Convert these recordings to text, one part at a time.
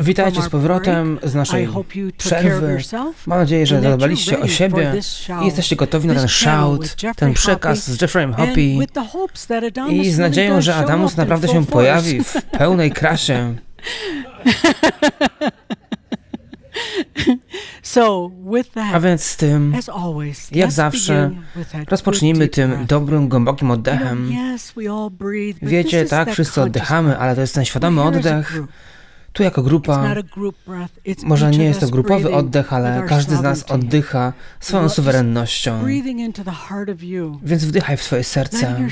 Witajcie z powrotem z naszej przerwy. Mam nadzieję, że zadbaliście o siebie. i jesteście gotowi na ten shout, ten przekaz z Jeffreyem Hoppy i z nadzieją, że Adamus naprawdę się pojawi w pełnej krasie. A więc z tym, jak zawsze, rozpocznijmy tym dobrym, głębokim oddechem. Wiecie, tak, wszyscy oddychamy, ale to jest ten świadomy oddech, tu jako grupa, może nie jest to grupowy oddech, ale każdy z nas oddycha swoją suwerennością. Więc wdychaj w swoje serce.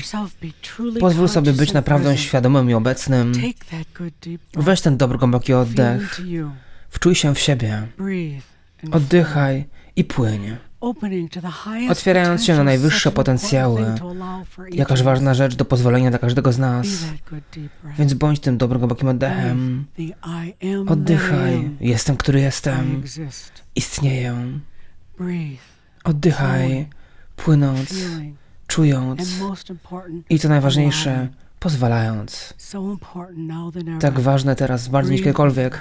Pozwól sobie być naprawdę świadomym i obecnym. Weź ten dobry, głęboki oddech. Wczuj się w siebie. Oddychaj i płyń otwierając się na najwyższe potencjały. Jakaż ważna rzecz do pozwolenia dla każdego z nas. Więc bądź tym dobrym, głębokim oddechem. Oddychaj. Jestem, który jestem. Istnieję. Oddychaj, płynąc, czując i co najważniejsze, pozwalając. Tak ważne teraz, bardziej niż kiedykolwiek.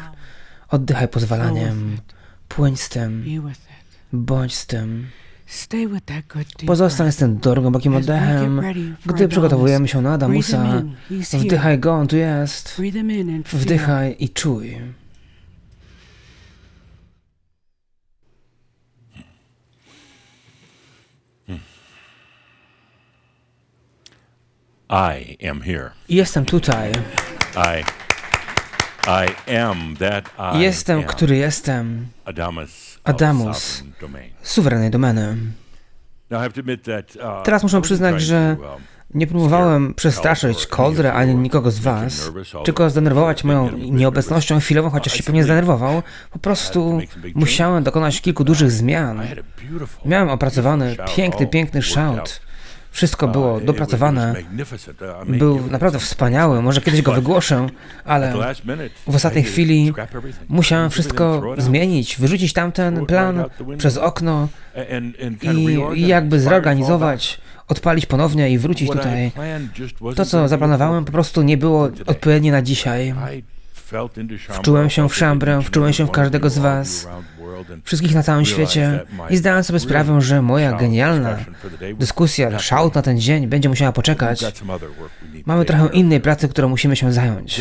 Oddychaj pozwalaniem. Płyń z tym. Bądź z tym. Pozostań z tym głębokim oddechem. Gdy przygotowujemy się na Adamusa, wdychaj go, on tu jest. Wdychaj i czuj. I am here. Jestem tutaj. I, I am that I jestem, am. który jestem. Adamus Adamus, suwerennej domeny. Uh, Teraz muszę przyznać, że um, nie próbowałem przestraszyć Coldre ani nikogo z Was, tylko zdenerwować moją nieobecnością chwilową, chociaż się pewnie zdenerwował. Po prostu musiałem dokonać kilku dużych zmian. Miałem opracowany piękny, piękny shout wszystko było dopracowane. Był naprawdę wspaniały. Może kiedyś go wygłoszę, ale w ostatniej chwili musiałem wszystko zmienić, wyrzucić tamten plan przez okno i, i jakby zreorganizować odpalić ponownie i wrócić tutaj. To, co zaplanowałem, po prostu nie było odpowiednie na dzisiaj. Wczułem się w szambrę, wczułem się w każdego z Was wszystkich na całym świecie i zdałem sobie sprawę, że moja genialna dyskusja, shout na ten dzień będzie musiała poczekać. Mamy trochę innej pracy, którą musimy się zająć.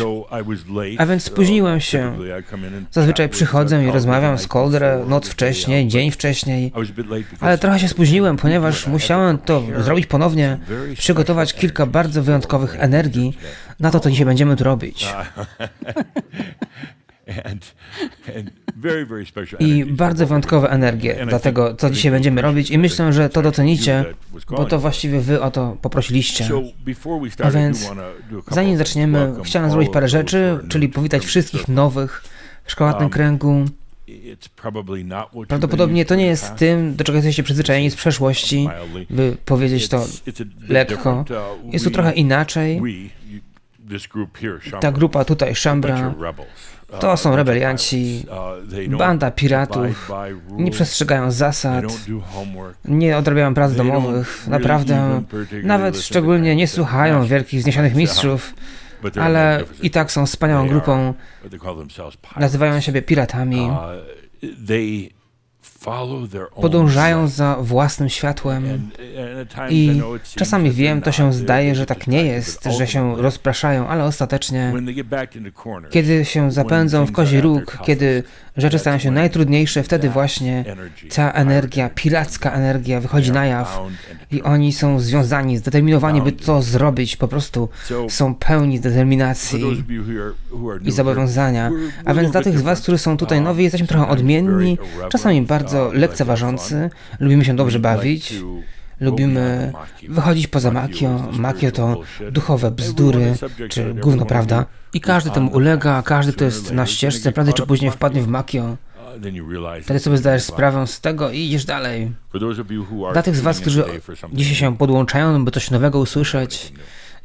A więc spóźniłem się. Zazwyczaj przychodzę i rozmawiam z Calder noc wcześniej, dzień wcześniej, ale trochę się spóźniłem, ponieważ musiałem to zrobić ponownie, przygotować kilka bardzo wyjątkowych energii na to, co dzisiaj będziemy tu robić. I bardzo wyjątkowe energie dla tego, co dzisiaj będziemy robić i myślę, że to docenicie, bo to właściwie wy o to poprosiliście. A więc zanim zaczniemy, chciałem zrobić parę rzeczy, czyli powitać wszystkich nowych w szkołatnym um, kręgu. Prawdopodobnie to nie jest tym, do czego jesteście przyzwyczajeni z przeszłości, by powiedzieć to lekko. Uh, jest tu trochę inaczej. Ta grupa tutaj, Shambra, to są rebelianci, banda piratów, nie przestrzegają zasad, nie odrabiają prac domowych, naprawdę, nawet szczególnie nie słuchają wielkich wzniesionych mistrzów, ale i tak są wspaniałą grupą, nazywają siebie piratami podążają za własnym światłem. I czasami wiem, to się zdaje, że tak nie jest, że się rozpraszają, ale ostatecznie, kiedy się zapędzą w kozi róg, kiedy rzeczy stają się najtrudniejsze, wtedy właśnie ta energia, piracka energia wychodzi na jaw i oni są związani, zdeterminowani, by to zrobić, po prostu są pełni determinacji i zobowiązania. A więc dla tych z Was, którzy są tutaj nowi, jesteśmy trochę odmienni, czasami bardzo lekceważący, lubimy się dobrze bawić, lubimy wychodzić poza makio. Makio to duchowe bzdury, czy gówno, prawda? I każdy temu ulega, każdy, kto jest na ścieżce, prędzej czy później wpadnie w makio. Wtedy sobie zdajesz sprawę z tego i idziesz dalej. Dla tych z Was, którzy dzisiaj się podłączają, by coś nowego usłyszeć,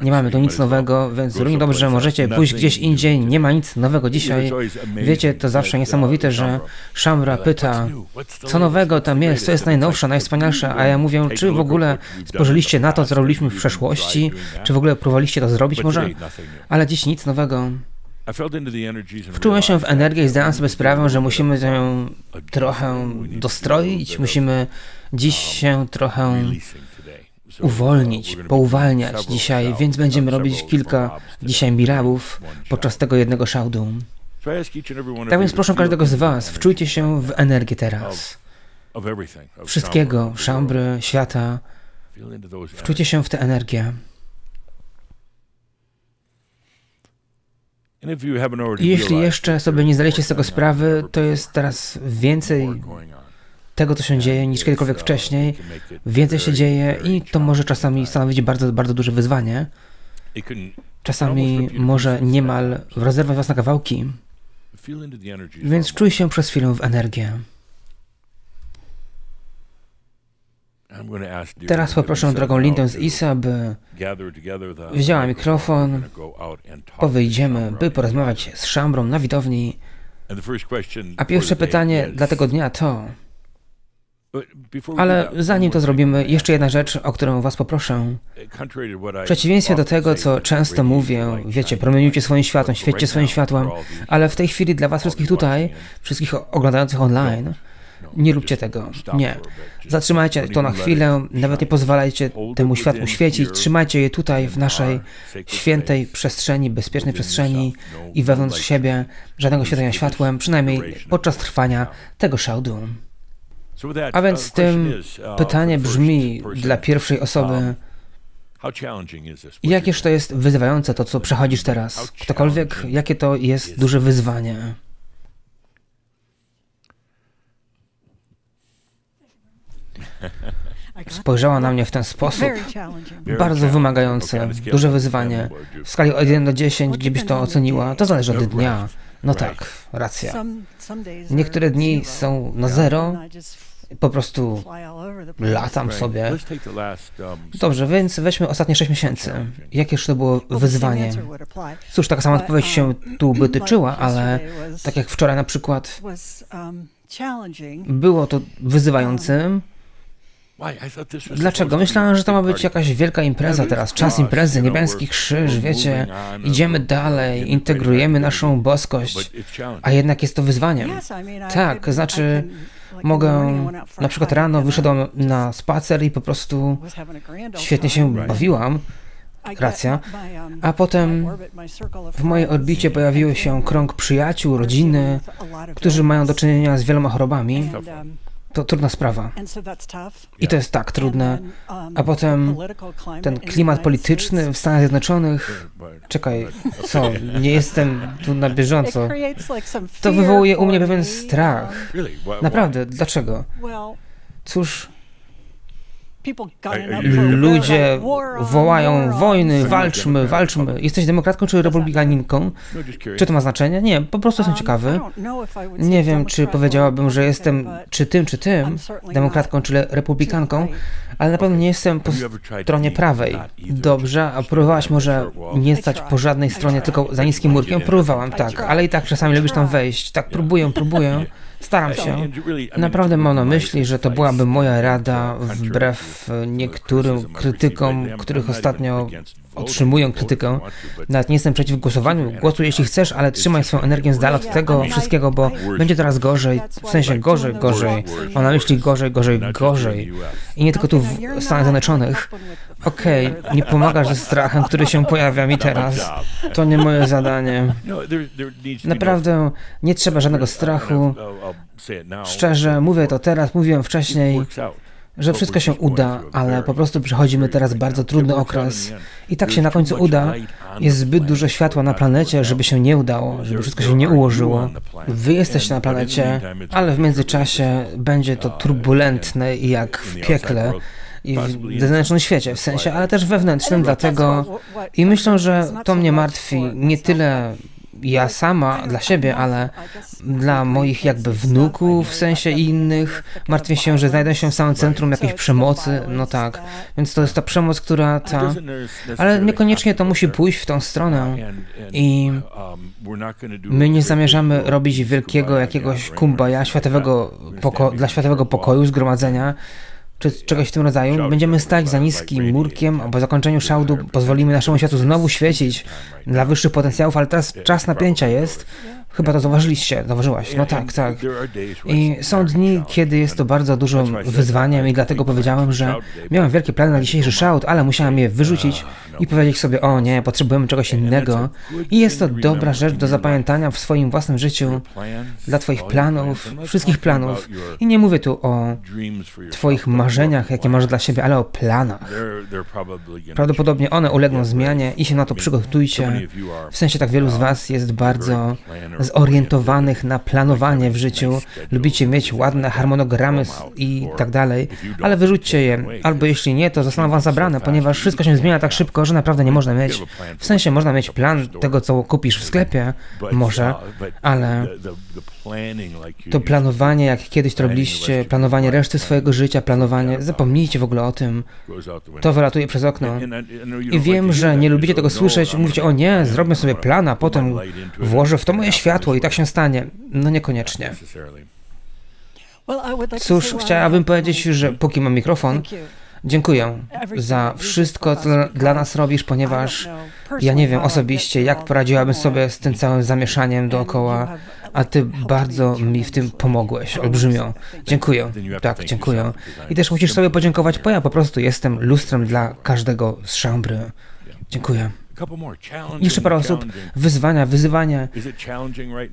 nie mamy tu nic nowego, więc równie dobrze możecie pójść gdzieś indziej, nie ma nic nowego dzisiaj. Wiecie, to zawsze niesamowite, że Shamra pyta, co nowego tam jest, co jest najnowsze, najwspanialsze, a ja mówię, czy w ogóle spożyliście na to, co robiliśmy w przeszłości, czy w ogóle próbowaliście to zrobić? Może? Ale dziś nic nowego. Wczułem się w energię i zdałem sobie sprawę, że musimy ją trochę dostroić, musimy dziś się trochę uwolnić, pouwalniać dzisiaj, więc będziemy robić kilka dzisiaj mirabów podczas tego jednego szałdu. Tak więc proszę każdego z Was, wczujcie się w energię teraz. Wszystkiego, szambry, świata. Wczujcie się w tę energię. Jeśli jeszcze sobie nie zdaliście z tego sprawy, to jest teraz więcej tego, co się dzieje, niż kiedykolwiek wcześniej. Więcej się dzieje i to może czasami stanowić bardzo, bardzo duże wyzwanie. Czasami może niemal rozerwać was na kawałki. Więc czuj się przez chwilę w energię. Teraz poproszę drogą Lindę z Isa, by wzięła mikrofon, powyjdziemy, by porozmawiać z Szambrą na widowni. A pierwsze pytanie dla tego dnia to... Ale zanim to zrobimy, jeszcze jedna rzecz, o którą Was poproszę. W przeciwieństwie do tego, co często mówię, wiecie, promieniujcie swoim światłem, świećcie swoim światłem, ale w tej chwili dla Was wszystkich tutaj, wszystkich oglądających online, nie róbcie tego. Nie. Zatrzymajcie to na chwilę, nawet nie pozwalajcie temu światłu świecić. Trzymajcie je tutaj, w naszej świętej przestrzeni, bezpiecznej przestrzeni i wewnątrz siebie. Żadnego światlenia światłem, przynajmniej podczas trwania tego szałdu. A więc tym pytanie brzmi dla pierwszej osoby, jakież to jest wyzywające to, co przechodzisz teraz? Ktokolwiek, jakie to jest duże wyzwanie? Spojrzała na mnie w ten sposób. Bardzo wymagające, duże wyzwanie. W skali od 1 do 10, gdzie byś to oceniła, to zależy od dnia. No tak, racja. Niektóre dni są na zero, po prostu latam sobie. Dobrze, więc weźmy ostatnie 6 miesięcy. Jakież to było wyzwanie? Cóż, taka sama odpowiedź się tu by tyczyła, ale tak jak wczoraj na przykład było to wyzywającym. Dlaczego? Myślałem, że to ma być jakaś wielka impreza teraz, czas imprezy, niebiański krzyż, wiecie, idziemy dalej, integrujemy naszą boskość, a jednak jest to wyzwaniem. Tak, znaczy mogę, na przykład rano wyszedłem na spacer i po prostu świetnie się bawiłam, racja, a potem w mojej orbicie pojawił się krąg przyjaciół, rodziny, którzy mają do czynienia z wieloma chorobami. To trudna sprawa. I to jest tak trudne. A potem ten klimat polityczny w Stanach Zjednoczonych. Czekaj, co? Nie jestem tu na bieżąco. To wywołuje u mnie pewien strach. Naprawdę, dlaczego? Cóż. Ludzie wołają wojny, walczmy, walczmy. Jesteś demokratką czy republikaninką? Czy to ma znaczenie? Nie, po prostu jestem um, ciekawy. Nie wiem, czy powiedziałabym, że jestem czy tym, czy tym, demokratką czy republikanką, ale na pewno nie jestem po stronie prawej. Dobrze, a próbowałaś może nie stać po żadnej stronie, tylko za niskim murkiem? Próbowałam, tak, ale i tak czasami lubisz tam wejść. Tak, próbuję, próbuję. Staram się. Naprawdę mam na myśli, że to byłaby moja rada wbrew niektórym krytykom, których ostatnio otrzymują krytykę. Nawet nie jestem przeciw głosowaniu. Głosuj jeśli chcesz, ale trzymaj swoją energię z dala od tego wszystkiego, bo będzie teraz gorzej. W sensie gorzej, gorzej. Mam na myśli gorzej, gorzej, gorzej. I nie tylko tu w Stanach Zjednoczonych. Okej, okay, nie pomagasz ze strachem, który się pojawia mi teraz. To nie moje zadanie. Naprawdę nie trzeba żadnego strachu. Szczerze, mówię to teraz, mówiłem wcześniej że wszystko się uda, ale po prostu przechodzimy teraz bardzo trudny okres i tak się na końcu uda. Jest zbyt dużo światła na planecie, żeby się nie udało, żeby wszystko się nie ułożyło. Wy jesteście na planecie, ale w międzyczasie będzie to turbulentne jak w piekle i w zewnętrznym świecie, w sensie, ale też wewnętrznym, dlatego i myślę, że to mnie martwi nie tyle ja sama dla siebie, ale dla moich jakby wnuków w sensie innych. Martwię się, że znajdę się w samym centrum jakiejś przemocy, no tak. Więc to jest ta przemoc, która ta... Ale niekoniecznie to musi pójść w tą stronę. I my nie zamierzamy robić wielkiego jakiegoś kumbaya światowego poko- dla światowego pokoju, zgromadzenia, czy czegoś w tym rodzaju, będziemy stać za niskim murkiem, a po zakończeniu szałdu pozwolimy naszemu światu znowu świecić dla wyższych potencjałów, ale teraz czas napięcia jest. Chyba to zauważyliście, zauważyłaś. No tak, tak. I są dni, kiedy jest to bardzo dużym wyzwaniem i dlatego powiedziałem, że miałem wielkie plany na dzisiejszy szałd, ale musiałem je wyrzucić i powiedzieć sobie, o nie, potrzebujemy czegoś innego. I jest to dobra rzecz do zapamiętania w swoim własnym życiu, dla Twoich planów, wszystkich planów. I nie mówię tu o Twoich marzeniach, jakie masz dla siebie, ale o planach. Prawdopodobnie one ulegną zmianie i się na to przygotujcie. W sensie tak wielu z Was jest bardzo zorientowanych na planowanie w życiu, lubicie mieć ładne harmonogramy i tak dalej, ale wyrzućcie je, albo jeśli nie, to zostaną wam zabrane, ponieważ wszystko się zmienia tak szybko, że naprawdę nie można mieć, w sensie można mieć plan tego, co kupisz w sklepie, może, ale to planowanie, jak kiedyś to robiliście, planowanie reszty swojego życia, planowanie, zapomnijcie w ogóle o tym, to wylatuje przez okno. I wiem, że nie lubicie tego słyszeć, mówicie, o nie, zrobię sobie plan, a potem włożę w to moje światło i tak się stanie. No niekoniecznie. Cóż, chciałabym powiedzieć, że póki mam mikrofon, Dziękuję za wszystko, co dla nas robisz, ponieważ ja nie wiem osobiście, jak poradziłabym sobie z tym całym zamieszaniem dookoła, a Ty bardzo mi w tym pomogłeś, olbrzymio. Dziękuję. Tak, dziękuję. I też musisz sobie podziękować, bo ja po prostu jestem lustrem dla każdego z szambry. Dziękuję. Jeszcze parę osób. Wyzwania, wyzywania.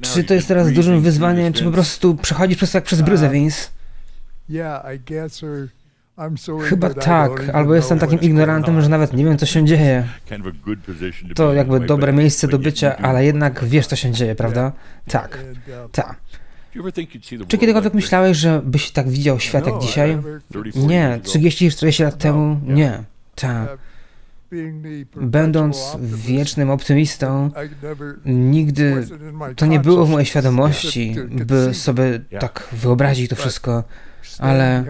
Czy to jest teraz dużym wyzwaniem, czy po prostu przechodzisz przez to jak przez bryzę, Vince? Chyba tak, albo jestem takim ignorantem, że nawet nie wiem, co się dzieje. To jakby dobre miejsce do bycia, ale jednak wiesz, co się dzieje, prawda? Tak, uh, tak. Czy kiedykolwiek myślałeś, że byś tak widział świat jak dzisiaj? Nie, 30-40 lat temu nie. Tak. Będąc wiecznym optymistą, nigdy to nie było w mojej świadomości, by sobie tak wyobrazić to wszystko ale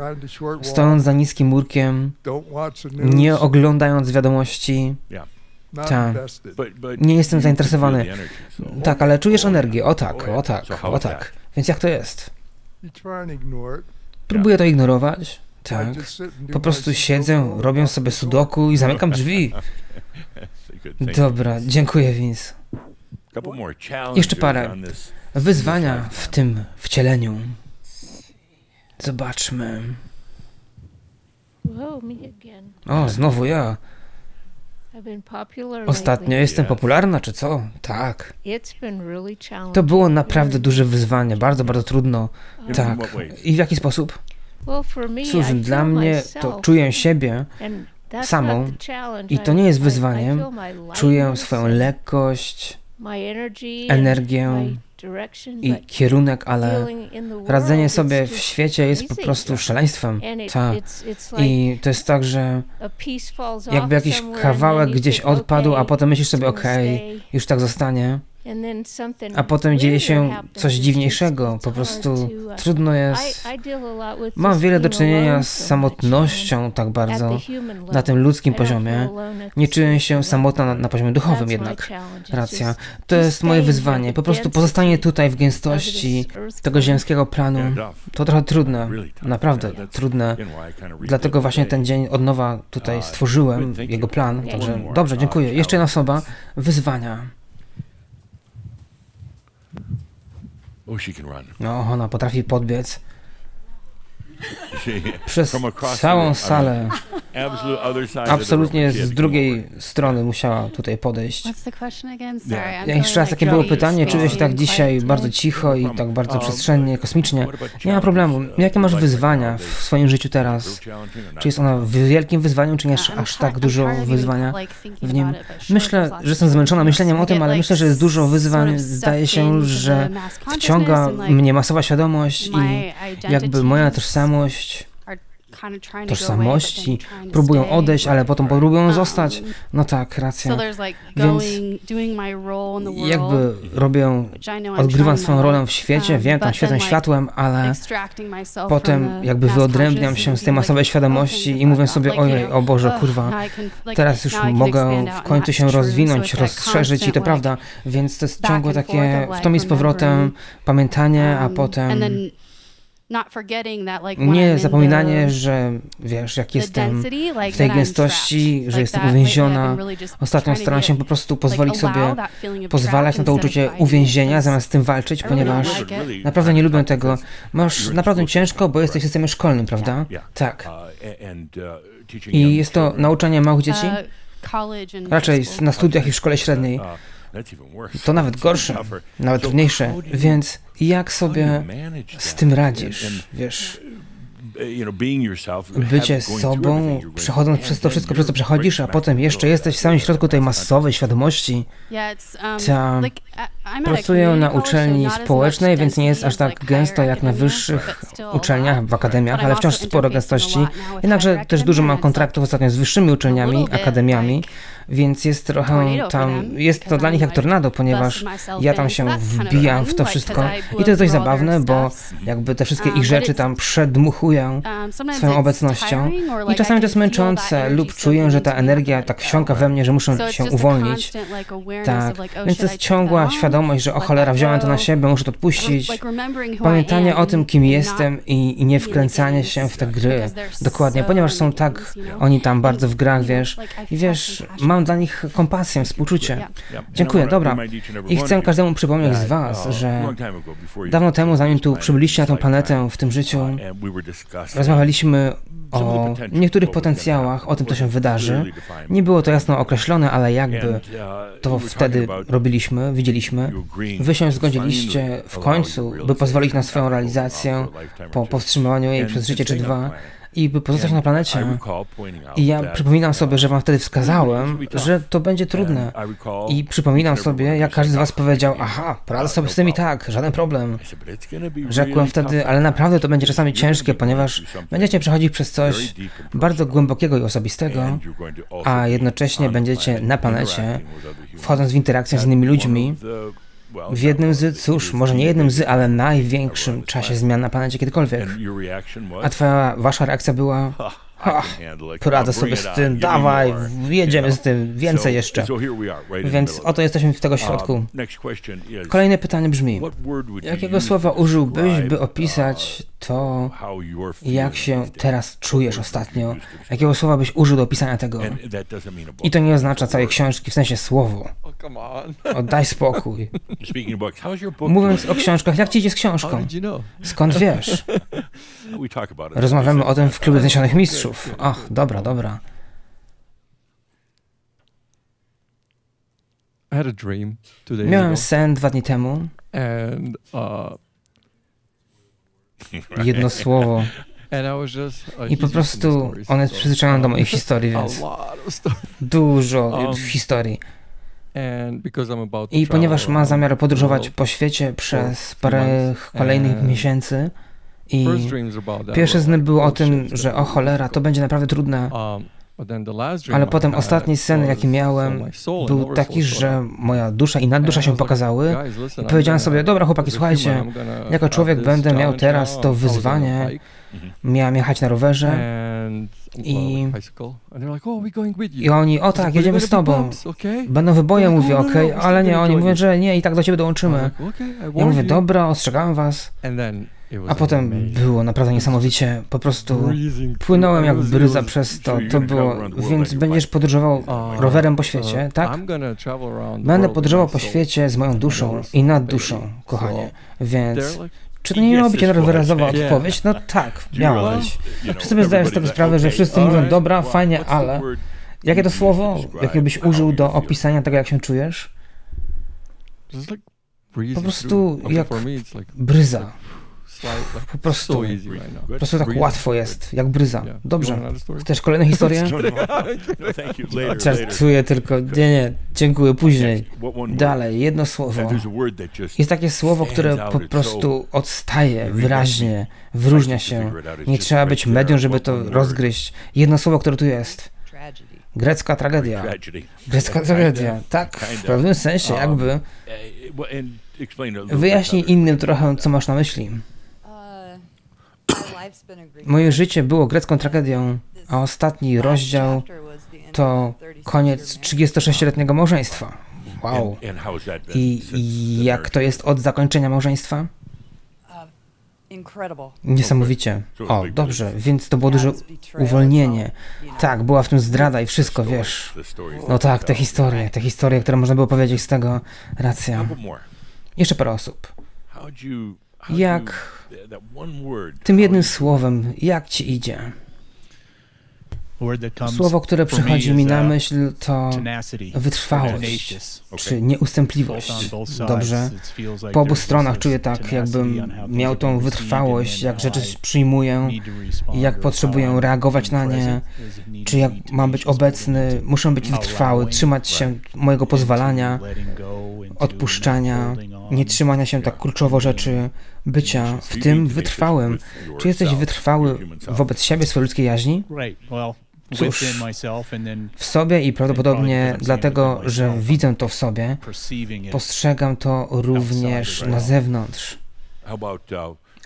stojąc za niskim murkiem, nie oglądając wiadomości, tak, nie jestem zainteresowany. Tak, ale czujesz energię, o tak, o tak, o tak. Więc jak to jest? Próbuję to ignorować, tak. Po prostu siedzę, robię sobie sudoku i zamykam drzwi. Dobra, dziękuję, Vince. Jeszcze parę wyzwania w tym wcieleniu. Zobaczmy. O, znowu ja. Ostatnio jestem popularna, czy co? Tak. To było naprawdę duże wyzwanie, bardzo, bardzo trudno. Tak. I w jaki sposób? Cóż, dla mnie to czuję siebie samą i to nie jest wyzwaniem. Czuję swoją lekkość, energię, i kierunek, ale radzenie sobie w świecie jest po prostu szaleństwem. Tak. I to jest tak, że jakby jakiś kawałek gdzieś odpadł, a potem myślisz sobie, okej, okay, już tak zostanie. A potem dzieje się coś dziwniejszego, po prostu uh, trudno jest. Mam wiele do czynienia z samotnością tak bardzo na tym ludzkim poziomie. Nie czuję się samotna na, na poziomie duchowym jednak. Racja. To jest moje wyzwanie. Po prostu pozostanie tutaj w gęstości tego ziemskiego planu. To trochę trudne, naprawdę trudne. Dlatego właśnie ten dzień od nowa tutaj uh, stworzyłem, jego plan. Także dobrze, dziękuję. Jeszcze jedna osoba. Wyzwania. Oh, she can run. No, ona potrafi podbiec przez całą salę. Absolutnie z drugiej strony musiała tutaj podejść. Ja jeszcze raz, jakie było pytanie? Czuję się tak dzisiaj bardzo cicho i tak bardzo przestrzennie, kosmicznie. Nie ma problemu. Jakie masz wyzwania w swoim życiu teraz? Czy jest ona wielkim wyzwaniem, czy nie aż tak dużo wyzwania w nim? Myślę, że jestem zmęczona myśleniem o tym, ale myślę, że jest dużo wyzwań. Zdaje się, że wciąga mnie masowa świadomość i jakby moja tożsamość tożsamość, tożsamości, próbują odejść, ale potem próbują um, zostać. No tak, racja. Więc jakby robię, odgrywam swoją rolę w świecie, um, wiem, tam świecę światłem, ale potem jakby wyodrębniam się z tej masowej świadomości i mówię sobie, ojej, o Boże, kurwa, teraz już mogę w końcu się rozwinąć, rozszerzyć i to prawda, więc to jest ciągłe takie w to mi z powrotem pamiętanie, a um, potem Nie zapominanie, że wiesz, jak jestem w tej gęstości, że jestem uwięziona. Ostatnio staram się po prostu pozwolić sobie pozwalać na to uczucie uwięzienia, zamiast z tym walczyć, ponieważ naprawdę nie lubię tego. Masz naprawdę ciężko, bo jesteś w systemie szkolnym, prawda? Tak. Uh, I jest to nauczanie małych dzieci? Uh, Raczej na studiach i w szkole średniej. Uh, to nawet gorsze, nawet trudniejsze. Więc jak sobie z tym radzisz? Wiesz, bycie sobą, przechodząc przez to wszystko, przez co przechodzisz, a potem jeszcze jesteś w samym środku tej masowej świadomości. Ta, pracuję na uczelni społecznej, więc nie jest aż tak gęsto jak na wyższych uczelniach, w akademiach, ale wciąż sporo gęstości. Jednakże też dużo mam kontraktów ostatnio z wyższymi uczelniami, akademiami więc jest trochę tam, jest to dla nich jak tornado, ponieważ ja tam się wbijam w to wszystko. i to jest dość zabawne, bo jakby te wszystkie um, ich rzeczy tam przedmuchują um, swoją obecnością. i czasami to jest męczące lub czuję, że ta energia tak wsiąka we mnie, że muszę się uwolnić. Tak, więc to jest ciągła świadomość, że o cholera, wziąłem to na siebie, muszę to odpuścić. Pamiętanie o tym, kim jestem i, i nie wkręcanie się w te gry. Dokładnie, ponieważ są tak, oni tam bardzo w grach, wiesz, i wiesz, mam mam dla nich kompasję, współczucie. Dziękuję, dobra. I chcę każdemu przypomnieć z Was, że dawno temu, zanim tu przybyliście na tę planetę w tym życiu, rozmawialiśmy o niektórych potencjałach, o tym, co się wydarzy. Nie było to jasno określone, ale jakby to wtedy robiliśmy, widzieliśmy. Wy się zgodziliście w końcu, by pozwolić na swoją realizację po powstrzymaniu jej przez życie czy dwa i by pozostać na planecie. I ja przypominam sobie, że wam wtedy wskazałem, że to będzie trudne. I przypominam sobie, jak każdy z was powiedział, aha, poradzę sobie z tym i tak, żaden problem. Rzekłem wtedy, ale naprawdę to będzie czasami ciężkie, ponieważ będziecie przechodzić przez coś bardzo głębokiego i osobistego, a jednocześnie będziecie na planecie, wchodząc w interakcję z innymi ludźmi, w jednym z, cóż, może nie jednym z, ale największym czasie zmian na planecie kiedykolwiek. A twoja, wasza reakcja była, ha, poradzę sobie z tym, dawaj, jedziemy z tym, więcej jeszcze. Więc oto jesteśmy w tego środku. Kolejne pytanie brzmi, jakiego słowa użyłbyś, by opisać to, jak się teraz czujesz ostatnio? Jakiego słowa byś użył do opisania tego? I to nie oznacza całej książki, w sensie słowo. O, daj spokój. Mówiąc o książkach, jak ci idzie z książką? Skąd wiesz? Rozmawiamy o tym w klubie Zniesionych Mistrzów. Ach, dobra, dobra. Miałem sen dwa dni temu. Uh, Jedno słowo. I po prostu on jest przyzwyczajony do moich historii, więc dużo um, historii. I ponieważ ma zamiar podróżować po świecie przez parę kolejnych miesięcy i pierwsze sny były o tym, że o cholera, to będzie naprawdę trudne. Um, ale potem ostatni sen, jaki miałem, był taki, że moja dusza i naddusza się pokazały. I powiedziałem sobie, dobra chłopaki, słuchajcie, jako człowiek będę miał teraz to wyzwanie, miałem jechać na rowerze. I, i oni, o tak, jedziemy z tobą. Będą wyboje, mówię, okej, okay, ale nie, oni mówią, że nie i tak do ciebie dołączymy. Ja mówię, dobra, ostrzegałem was. A potem było naprawdę niesamowicie, po prostu płynąłem jak bryza przez to, to było, więc będziesz podróżował uh, rowerem po świecie, tak? Będę podróżował po świecie z moją duszą i nad duszą, kochanie, więc czy to nie miała być jednorazowa odpowiedź? No tak, miała być. Czy sobie zdajesz z tego sprawę, że wszyscy mówią, dobra, fajnie, ale jakie to słowo, jakie byś użył do opisania tego, jak się czujesz? Po prostu jak bryza. Po prostu, po prostu tak łatwo jest, jak bryza. Dobrze. Chcesz kolejną historię? Żartuję tylko. Nie, nie, dziękuję, później. Dalej, jedno słowo. Jest takie słowo, które po prostu odstaje wyraźnie, wyróżnia się. Nie trzeba być medium, żeby to rozgryźć. Jedno słowo, które tu jest. Grecka tragedia. Grecka tragedia. Tak, w pewnym sensie, jakby. Wyjaśnij innym trochę, co masz na myśli. Moje życie było grecką tragedią, a ostatni rozdział to koniec 36-letniego małżeństwa. Wow. I, I jak to jest od zakończenia małżeństwa? Niesamowicie. O, dobrze, więc to było duże uwolnienie. Tak, była w tym zdrada i wszystko, wiesz. No tak, te historie, te historie, które można było powiedzieć z tego. Racja. Jeszcze parę osób. Jak tym jednym słowem, jak ci idzie? Słowo, które przychodzi mi na myśl, to wytrwałość czy nieustępliwość. Dobrze. Po obu stronach czuję tak, jakbym miał tą wytrwałość, jak rzeczy przyjmuję, jak potrzebuję reagować na nie, czy jak mam być obecny, muszę być wytrwały, trzymać się mojego pozwalania, odpuszczania, nie trzymania się tak kurczowo rzeczy, bycia w tym wytrwałym. Czy jesteś wytrwały wobec siebie, swojej ludzkiej jaźni? Cóż, w sobie i prawdopodobnie dlatego, że widzę to w sobie, postrzegam to również na zewnątrz.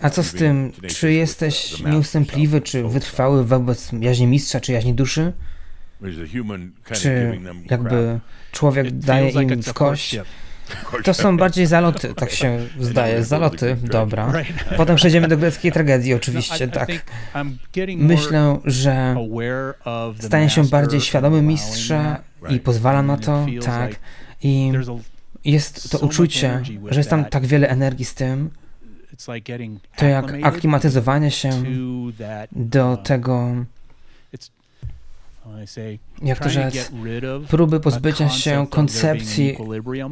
A co z tym, czy jesteś nieustępliwy, czy wytrwały wobec jaźni mistrza, czy jaźni duszy? Czy jakby człowiek daje im w kość? To są bardziej zaloty, tak się zdaje. Zaloty, dobra. Potem przejdziemy do greckiej tragedii, oczywiście, tak. Myślę, że staję się bardziej świadomy mistrza i pozwalam na to, tak. I jest to uczucie, że jest tam tak wiele energii z tym, to jak aklimatyzowanie się do tego jak to rzec, próby pozbycia się koncepcji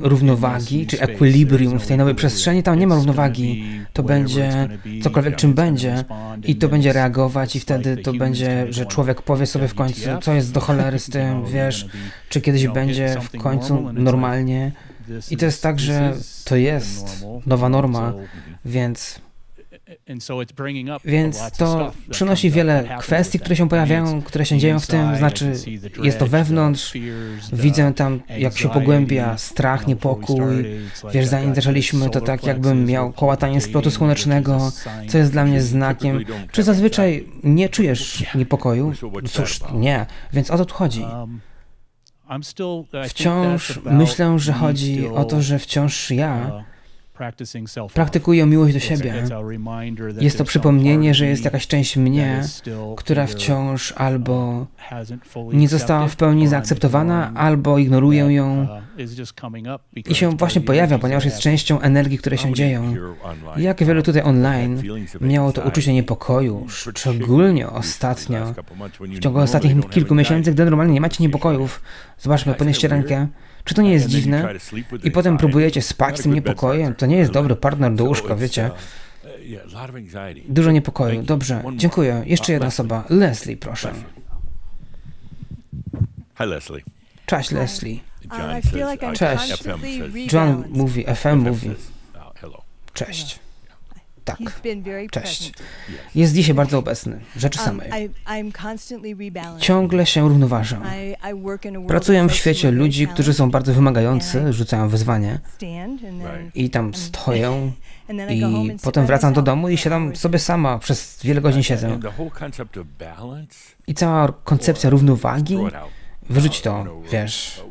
równowagi, czy equilibrium w tej nowej przestrzeni, tam nie ma równowagi. To będzie cokolwiek czym będzie i to będzie reagować i wtedy to będzie, że człowiek powie sobie w końcu, co jest do cholery z tym, wiesz, czy kiedyś będzie w końcu normalnie. I to jest tak, że to jest nowa norma, więc więc to przynosi wiele kwestii, które się pojawiają, które się dzieją w tym, znaczy jest to wewnątrz, widzę tam jak się pogłębia strach, niepokój, wiesz, zanim zaczęliśmy to tak jakbym miał kołatanie splotu słonecznego, co jest dla mnie znakiem, czy zazwyczaj nie czujesz niepokoju? Cóż, nie, więc o to tu chodzi. Um, wciąż myślę, że chodzi o to, że wciąż ja uh, Praktykuję miłość do siebie. Jest to przypomnienie, że jest jakaś część mnie, która wciąż albo nie została w pełni zaakceptowana, albo ignoruję ją i się właśnie pojawia, ponieważ jest częścią energii, które się dzieją. Jak wielu tutaj online miało to uczucie niepokoju, szczególnie ostatnio, w ciągu ostatnich kilku miesięcy, gdy normalnie nie macie niepokojów. Zobaczmy, podnieście rękę. Czy to nie jest dziwne? I potem próbujecie spać z tym niepokojem? To nie jest dobry partner do łóżka, wiecie? Dużo niepokoju. Dobrze, dziękuję. Jeszcze jedna osoba. Leslie, proszę. Cześć, Leslie. Cześć. John mówi, FM mówi. Cześć. Tak. Cześć. Jest dzisiaj bardzo obecny, rzeczy um, samej. Ciągle się równoważę. Pracuję w świecie ludzi, którzy są bardzo wymagający, rzucają wyzwanie i tam stoję i potem wracam do domu i siadam sobie sama, przez wiele godzin siedzę. I cała koncepcja równowagi Wyrzuć to, wiesz,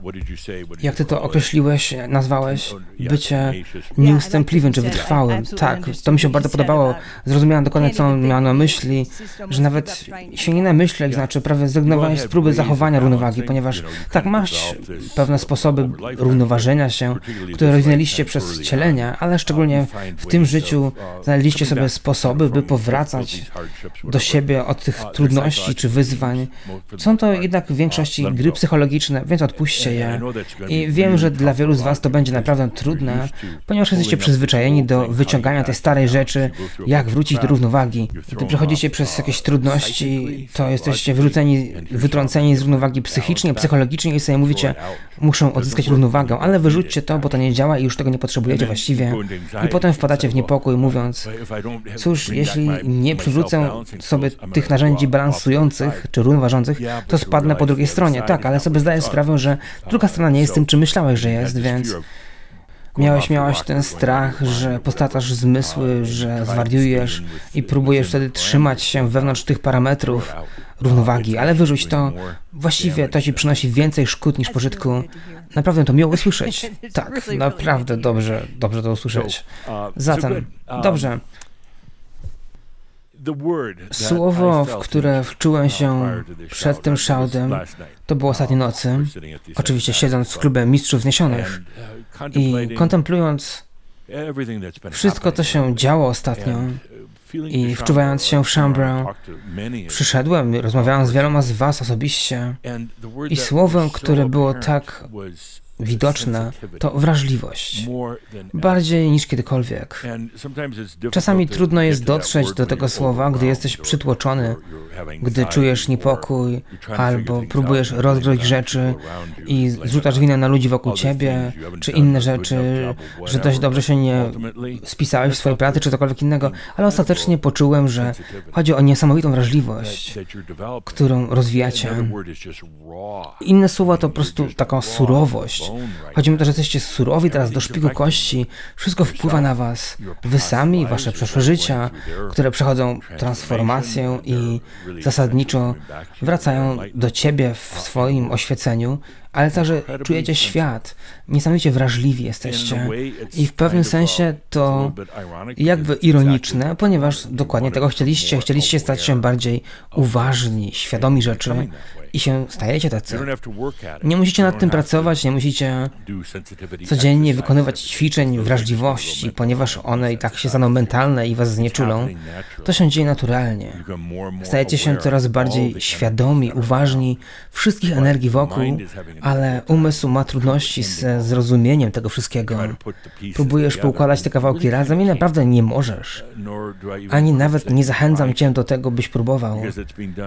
jak ty to określiłeś, nazwałeś, bycie nieustępliwym czy wytrwałym. Tak, to mi się bardzo podobało. Zrozumiałam dokładnie, co on miał na myśli, że nawet się nie namyśleć, znaczy prawie zrezygnowałeś z próby zachowania równowagi, ponieważ tak, masz pewne sposoby równoważenia się, które rozwinęliście przez wcielenia, ale szczególnie w tym życiu znaleźliście sobie sposoby, by powracać do siebie od tych trudności czy wyzwań. Są to jednak w większości gry gry psychologiczne, więc odpuśćcie je. I wiem, że dla wielu z Was to będzie naprawdę trudne, ponieważ jesteście przyzwyczajeni do wyciągania tej starej rzeczy, jak wrócić do równowagi. Gdy przechodzicie przez jakieś trudności, to jesteście wyrzuceni, wytrąceni z równowagi psychicznie, psychologicznie i sobie mówicie, muszę odzyskać równowagę, ale wyrzućcie to, bo to nie działa i już tego nie potrzebujecie właściwie. I potem wpadacie w niepokój, mówiąc, cóż, jeśli nie przywrócę sobie tych narzędzi balansujących czy równoważących, to spadnę po drugiej stronie. Tak, tak, ale sobie zdaję sprawę, że druga strona nie jest tym, czym myślałeś, że jest, więc miałeś, miałeś ten strach, że postatasz zmysły, że zwariujesz i próbujesz wtedy trzymać się wewnątrz tych parametrów równowagi, ale wyrzuć to, właściwie to ci przynosi więcej szkód niż pożytku. Naprawdę to miło usłyszeć. Tak, naprawdę dobrze, dobrze to usłyszeć. Zatem, dobrze. Słowo, w które wczułem się przed tym szałdem, to było ostatniej nocy, oczywiście siedząc w klubie Mistrzów Zniesionych i kontemplując wszystko, co się działo ostatnio i wczuwając się w Chambra, przyszedłem, rozmawiałem z wieloma z Was osobiście i słowem, które było tak widoczne, to wrażliwość. Bardziej niż kiedykolwiek. Czasami trudno jest dotrzeć do tego słowa, gdy jesteś przytłoczony, gdy czujesz niepokój, albo próbujesz rozgrozić rzeczy i zrzucasz winę na ludzi wokół ciebie, czy inne rzeczy, że dość dobrze się nie spisałeś w swojej pracy, czy cokolwiek innego, ale ostatecznie poczułem, że chodzi o niesamowitą wrażliwość, którą rozwijacie. Inne słowa to po prostu taką surowość, Chodzi mi o to, że jesteście surowi teraz do szpiku kości. Wszystko wpływa na was. Wy sami, wasze przeszłe życia, które przechodzą transformację i zasadniczo wracają do ciebie w swoim oświeceniu, ale także czujecie świat. Niesamowicie wrażliwi jesteście. I w pewnym sensie to jakby ironiczne, ponieważ dokładnie tego chcieliście. Chcieliście stać się bardziej uważni, świadomi rzeczy i się stajecie tacy. Nie musicie nad tym pracować, nie musicie codziennie wykonywać ćwiczeń wrażliwości, ponieważ one i tak się staną mentalne i was znieczulą. To się dzieje naturalnie. Stajecie się coraz bardziej świadomi, uważni wszystkich energii wokół, ale umysł ma trudności z zrozumieniem tego wszystkiego. Próbujesz poukładać te kawałki razem i naprawdę nie możesz. Ani nawet nie zachęcam cię do tego, byś próbował,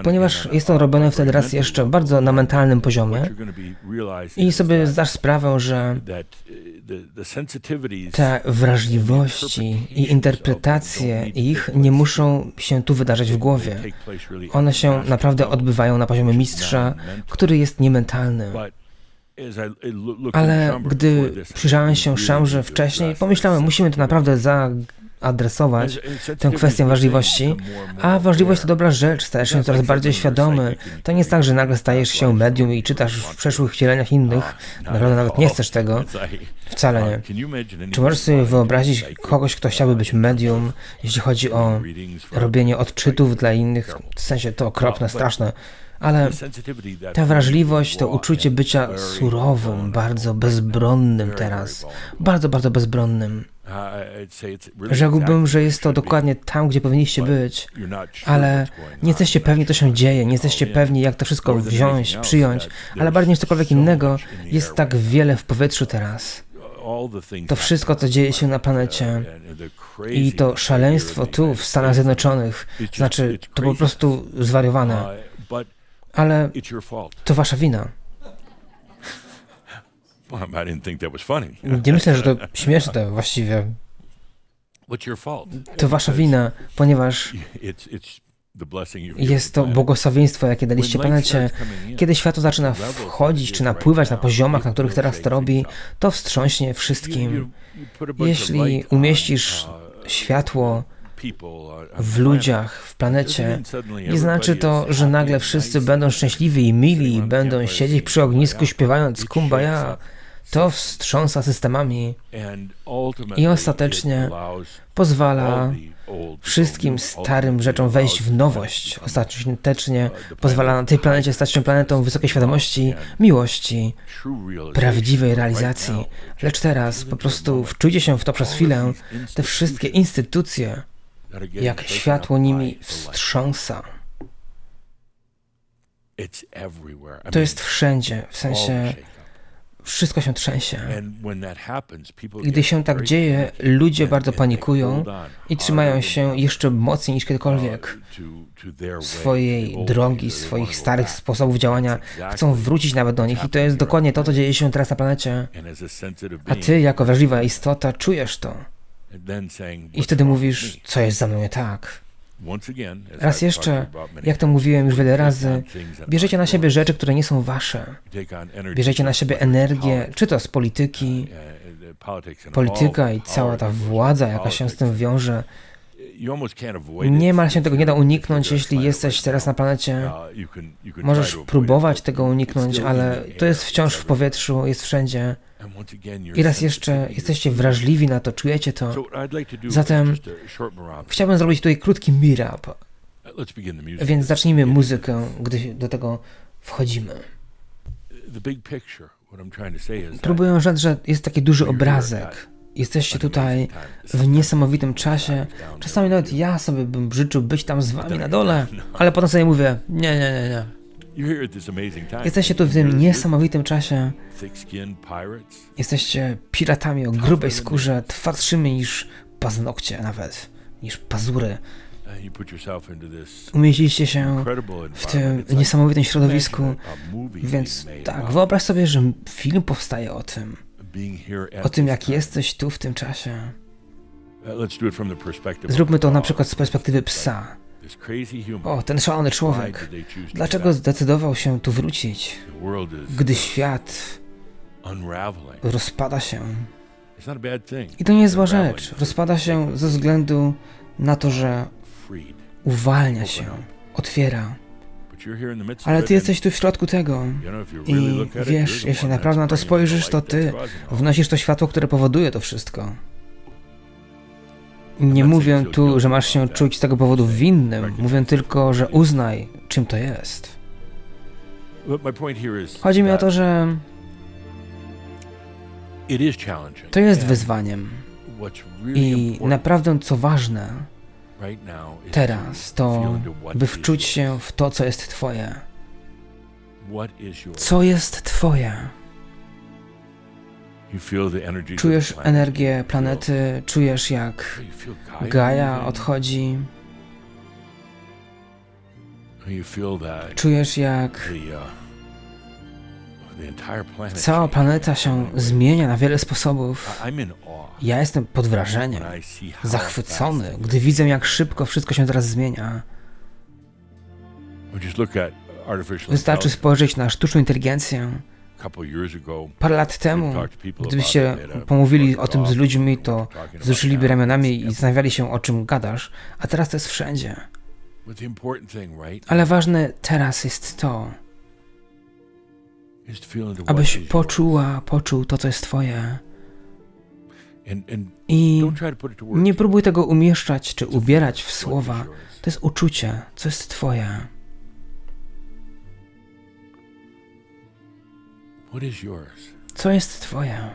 ponieważ jest to robione wtedy raz jeszcze bardzo na mentalnym poziomie i sobie zdasz sprawę, że te wrażliwości i interpretacje ich nie muszą się tu wydarzać w głowie. One się naprawdę odbywają na poziomie mistrza, który jest niementalny. Ale gdy przyjrzałem się Szamrze wcześniej, pomyślałem, musimy to naprawdę zaadresować, tę kwestię ważliwości. A ważliwość to dobra rzecz, stajesz się coraz bardziej świadomy. To nie jest tak, że nagle stajesz się medium i czytasz w przeszłych wcieleniach innych. Naprawdę nawet nie chcesz tego. Wcale nie. Czy możesz sobie wyobrazić kogoś, kto chciałby być medium, jeśli chodzi o robienie odczytów dla innych? W sensie to okropne, straszne ale ta wrażliwość, to uczucie bycia surowym, bardzo bezbronnym teraz, bardzo, bardzo bezbronnym. Rzekłbym, że jest to dokładnie tam, gdzie powinniście być, ale nie jesteście pewni, co się dzieje, nie jesteście pewni, jak to wszystko wziąć, przyjąć, ale bardziej niż cokolwiek innego, jest tak wiele w powietrzu teraz. To wszystko, co dzieje się na planecie i to szaleństwo tu w Stanach Zjednoczonych, znaczy, to po prostu zwariowane ale to wasza wina. Nie myślę, że to śmieszne właściwie. To wasza wina, ponieważ jest to błogosławieństwo, jakie daliście planecie. Kiedy światło zaczyna wchodzić czy napływać na poziomach, na których teraz to robi, to wstrząśnie wszystkim. Jeśli umieścisz światło w ludziach, w planecie, nie znaczy to, że nagle wszyscy będą szczęśliwi i mili i będą siedzieć przy ognisku śpiewając kumbaya. To wstrząsa systemami i ostatecznie pozwala wszystkim starym rzeczom wejść w nowość. Ostatecznie pozwala na tej planecie stać się planetą wysokiej świadomości, miłości, prawdziwej realizacji. Lecz teraz po prostu wczujcie się w to przez chwilę. Te wszystkie instytucje, jak światło nimi wstrząsa. To jest wszędzie, w sensie wszystko się trzęsie. Gdy się tak dzieje, ludzie bardzo panikują i trzymają się jeszcze mocniej niż kiedykolwiek swojej drogi, swoich starych sposobów działania. Chcą wrócić nawet do nich i to jest dokładnie to, co dzieje się teraz na planecie. A ty, jako wrażliwa istota, czujesz to. I wtedy mówisz, co jest za mną nie tak. Raz jeszcze, jak to mówiłem już wiele razy, bierzecie na siebie rzeczy, które nie są wasze. Bierzecie na siebie energię, czy to z polityki, polityka i cała ta władza, jaka się z tym wiąże. Niemal się tego nie da uniknąć, jeśli jesteś teraz na planecie. Możesz próbować tego uniknąć, ale to jest wciąż w powietrzu, jest wszędzie. I raz jeszcze jesteście wrażliwi na to, czujecie to. Zatem chciałbym zrobić tutaj krótki mirap. Więc zacznijmy muzykę, gdy do tego wchodzimy. Próbuję rzec, że jest taki duży obrazek. Jesteście tutaj w niesamowitym czasie. Czasami nawet ja sobie bym życzył być tam z wami na dole, ale potem sobie mówię, nie, nie, nie, nie. Jesteście tu w tym niesamowitym czasie. Jesteście piratami o grubej skórze, twardszymi niż paznokcie nawet, niż pazury. Umieściliście się w tym niesamowitym środowisku, więc tak, wyobraź sobie, że film powstaje o tym. O tym, jak jesteś tu w tym czasie. Zróbmy to na przykład z perspektywy psa. O, ten szalony człowiek. Dlaczego zdecydował się tu wrócić, gdy świat rozpada się? I to nie jest zła rzecz. Rozpada się ze względu na to, że uwalnia się, otwiera. Ale ty jesteś tu w środku tego i wiesz, jeśli naprawdę na to spojrzysz, to ty wnosisz to światło, które powoduje to wszystko. Nie mówię tu, że masz się czuć z tego powodu winnym, mówię tylko, że uznaj, czym to jest. Chodzi mi o to, że to jest wyzwaniem. I naprawdę, co ważne, teraz to, by wczuć się w to, co jest Twoje. Co jest Twoje? Czujesz energię planety, czujesz jak Gaia odchodzi. Czujesz jak cała planeta się zmienia na wiele sposobów. Ja jestem pod wrażeniem, zachwycony, gdy widzę, jak szybko wszystko się teraz zmienia. Wystarczy spojrzeć na sztuczną inteligencję. Parę lat temu, gdybyście pomówili o tym z ludźmi, to wzruszyliby ramionami i zastanawiali się, o czym gadasz, a teraz to jest wszędzie. Ale ważne teraz jest to, abyś poczuła, poczuł to, co jest Twoje. I nie próbuj tego umieszczać czy ubierać w słowa. To jest uczucie, co jest Twoje. Co jest Twoje?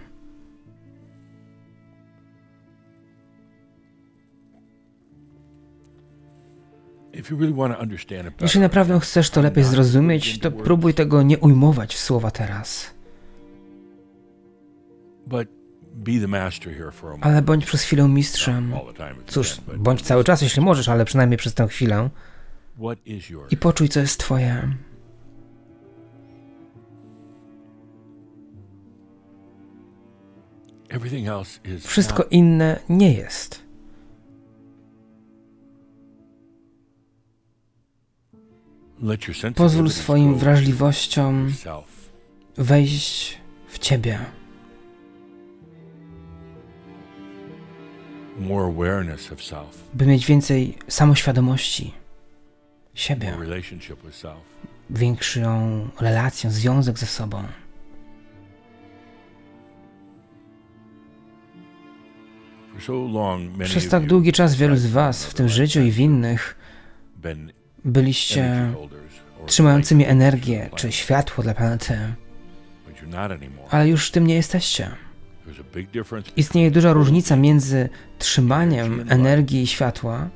Jeśli naprawdę chcesz to lepiej zrozumieć, to próbuj tego nie ujmować w słowa teraz. Ale bądź przez chwilę mistrzem. Cóż, bądź cały czas, jeśli możesz, ale przynajmniej przez tę chwilę. I poczuj, co jest Twoje. Wszystko inne nie jest. Pozwól swoim wrażliwościom wejść w Ciebie. By mieć więcej samoświadomości siebie, większą relację, związek ze sobą. Przez tak długi czas wielu z Was w tym życiu i w innych byliście trzymającymi energię czy światło dla planety, ale już tym nie jesteście. Istnieje duża różnica między trzymaniem energii i światła,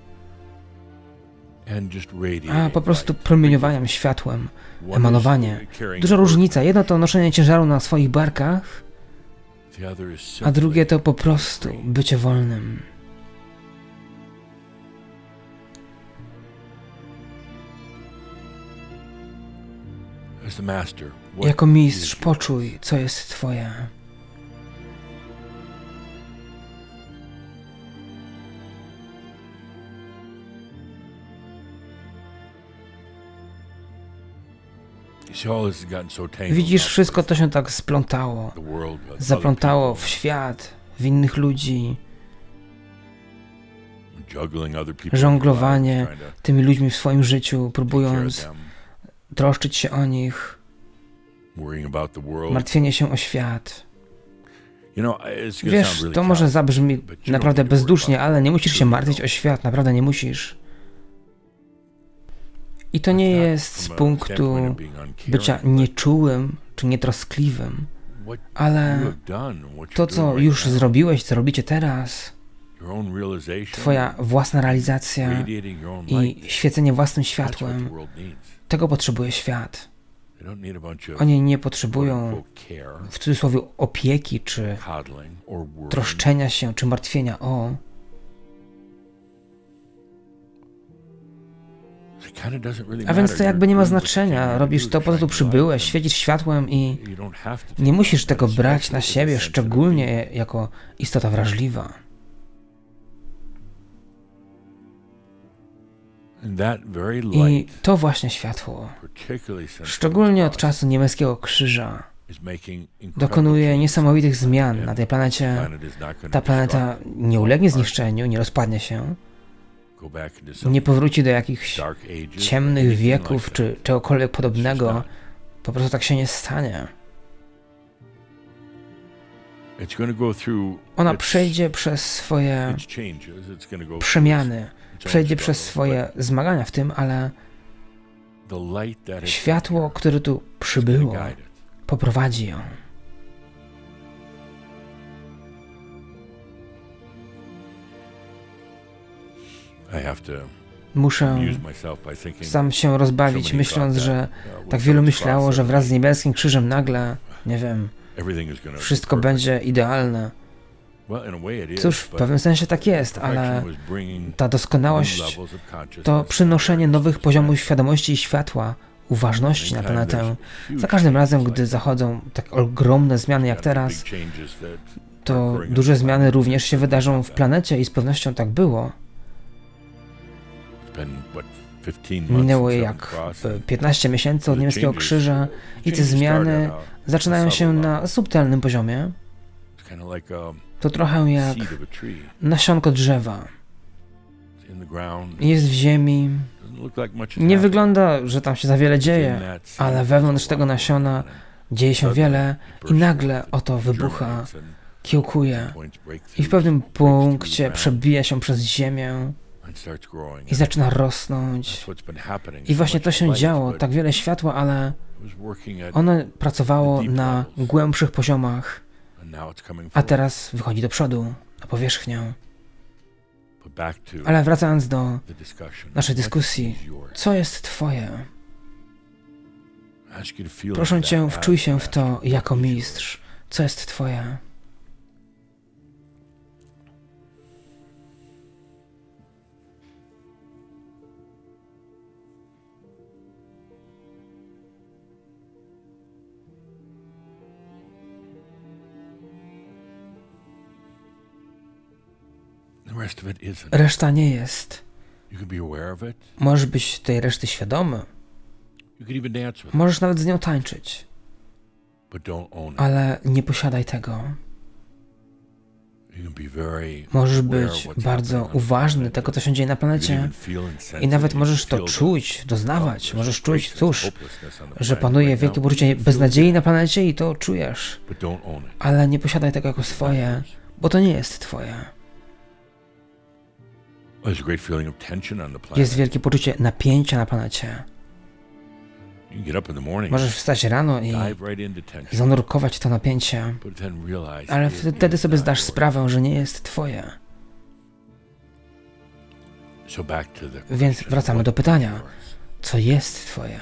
a po prostu promieniowaniem światłem, emanowanie. Duża różnica. Jedno to noszenie ciężaru na swoich barkach, a drugie to po prostu bycie wolnym. Jako mistrz poczuj, co jest Twoje. Widzisz, wszystko to się tak splątało. Zaplątało w świat, w innych ludzi. Żonglowanie tymi ludźmi w swoim życiu, próbując troszczyć się o nich, martwienie się o świat. Wiesz, to może zabrzmi naprawdę bezdusznie, ale nie musisz się martwić o świat, naprawdę nie musisz. I to nie jest z punktu bycia nieczułym czy nietroskliwym, ale to, co już zrobiłeś, co robicie teraz, Twoja własna realizacja i świecenie własnym światłem, tego potrzebuje świat. Oni nie potrzebują w cudzysłowie opieki, czy troszczenia się, czy martwienia o. A więc to jakby nie ma znaczenia. Robisz to, po co tu przybyłeś, świecisz światłem i nie musisz tego brać na siebie, szczególnie jako istota wrażliwa. I to właśnie światło, szczególnie od czasu niemieckiego krzyża, dokonuje niesamowitych zmian na tej planecie. Ta planeta nie ulegnie zniszczeniu, nie rozpadnie się, nie powróci do jakichś ciemnych wieków czy czegokolwiek podobnego. Po prostu tak się nie stanie. Ona przejdzie przez swoje przemiany, przejdzie przez swoje zmagania w tym, ale światło, które tu przybyło, poprowadzi ją. Muszę sam się rozbawić, myśląc, że tak wielu myślało, że wraz z niebieskim krzyżem nagle, nie wiem, wszystko będzie idealne. Cóż, w pewnym sensie tak jest, ale ta doskonałość to przynoszenie nowych poziomów świadomości i światła, uważności na planetę. Za każdym razem, gdy zachodzą tak ogromne zmiany jak teraz, to duże zmiany również się wydarzą w planecie i z pewnością tak było. Minęło jak 15 miesięcy od niemieckiego krzyża i te zmiany zaczynają się na subtelnym poziomie. To trochę jak nasionko drzewa. Jest w ziemi. Nie wygląda, że tam się za wiele dzieje, ale wewnątrz tego nasiona dzieje się wiele i nagle oto wybucha, kiełkuje. i w pewnym punkcie przebija się przez ziemię i zaczyna rosnąć. I właśnie to się działo, tak wiele światła, ale ono pracowało na głębszych poziomach, a teraz wychodzi do przodu, na powierzchnię. Ale wracając do naszej dyskusji, co jest Twoje? Proszę Cię, wczuj się w to jako mistrz. Co jest Twoje? Reszta nie jest. Możesz być tej reszty świadomy. Możesz nawet z nią tańczyć. Ale nie posiadaj tego. Możesz być bardzo uważny tego, co się dzieje na planecie i nawet możesz to czuć, doznawać. Możesz czuć, cóż, że panuje wielkie poczucie beznadziei na planecie i to czujesz. Ale nie posiadaj tego jako swoje, bo to nie jest twoje. Jest wielkie poczucie napięcia na planecie. Możesz wstać rano i zanurkować to napięcie, ale wtedy sobie zdasz sprawę, że nie jest twoje. Więc wracamy do pytania, co jest twoje?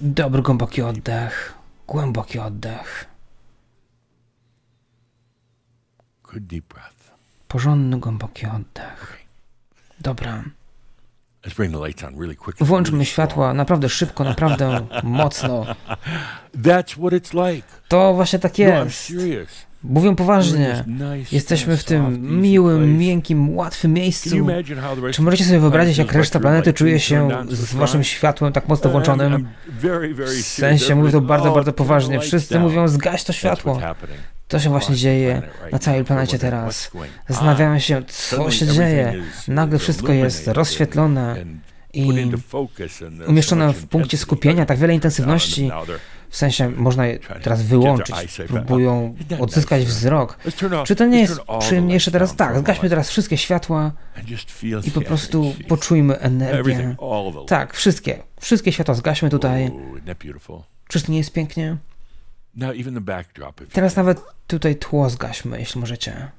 Dobry głęboki oddech. Głęboki oddech. Porządny, głęboki oddech. Dobra. Włączmy światła naprawdę szybko, naprawdę mocno. To właśnie tak jest. Mówią poważnie. Jesteśmy w tym miłym, miękkim, łatwym miejscu. Czy możecie sobie wyobrazić, jak reszta planety czuje się z waszym światłem tak mocno włączonym? W sensie mówię to bardzo, bardzo poważnie. Wszyscy mówią, zgaś to światło. To się właśnie dzieje na całej planecie teraz. Zastanawiamy się, co się dzieje. Nagle wszystko jest rozświetlone i umieszczone w punkcie skupienia, tak wiele intensywności. W sensie można je teraz wyłączyć, próbują odzyskać wzrok. Czy to nie jest przyjemniejsze teraz? Tak, zgaśmy teraz wszystkie światła i po prostu poczujmy energię. Tak, wszystkie, wszystkie światła zgaśmy tutaj. Czyż to nie jest pięknie? Teraz nawet tutaj tło zgaśmy, jeśli możecie.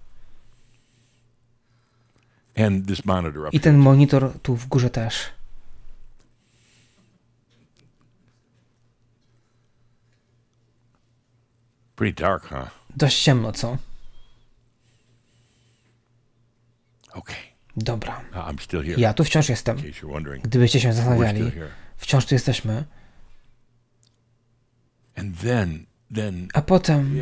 I ten monitor tu w górze też. Pretty dark, huh? Dość ciemno, co? Okay. Dobra. Uh, I'm still here. Ja tu wciąż jestem. Gdybyście się zastanawiali, wciąż tu jesteśmy. And then a potem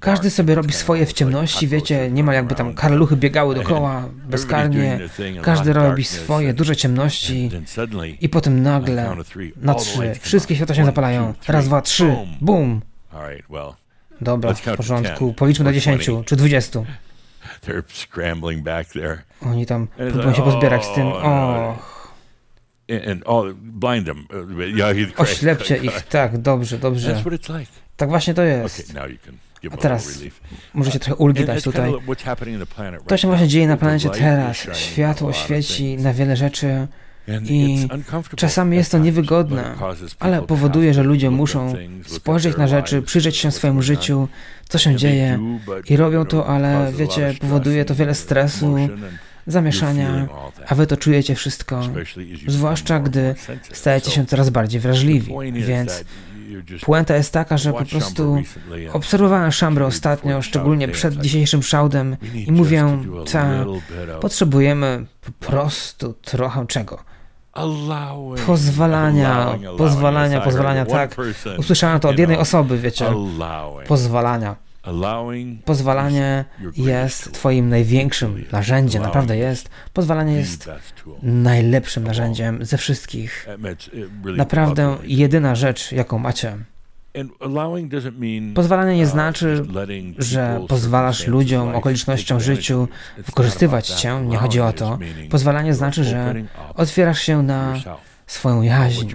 każdy sobie robi swoje w ciemności, wiecie, nie ma jakby tam karluchy biegały dookoła bezkarnie, każdy robi swoje, duże ciemności i potem nagle na trzy wszystkie światła się zapalają. Raz, dwa, trzy, bum! Dobra, w porządku, policzmy do dziesięciu czy dwudziestu. Oni tam próbują się pozbierać z tym, oh, och. And, oh, blind them. Uh, Oślepcie ich, tak, dobrze, dobrze. Tak właśnie to jest. A teraz może się trochę ulgi dać tutaj. To się właśnie dzieje na planecie teraz. Światło świeci na wiele rzeczy i czasami jest to niewygodne, ale powoduje, że ludzie muszą spojrzeć na rzeczy, przyjrzeć się swojemu życiu, co się dzieje i robią to, ale wiecie, powoduje to wiele stresu, zamieszania, a wy to czujecie wszystko, zwłaszcza gdy stajecie się coraz bardziej wrażliwi. Więc puenta jest taka, że po prostu obserwowałem Szambrę ostatnio, szczególnie przed dzisiejszym szałdem i mówię, tak, potrzebujemy po prostu trochę czego? Pozwalania, pozwalania, pozwalania, tak. Usłyszałem to od jednej osoby, wiecie. Pozwalania. Pozwalanie jest Twoim największym narzędziem, naprawdę jest. Pozwalanie jest najlepszym narzędziem ze wszystkich. Naprawdę jedyna rzecz, jaką macie. Pozwalanie nie uh, znaczy, że pozwalasz ludziom, okolicznościom, życiu wykorzystywać cię. Nie chodzi o to. Pozwalanie znaczy, że otwierasz się na swoją jaźń,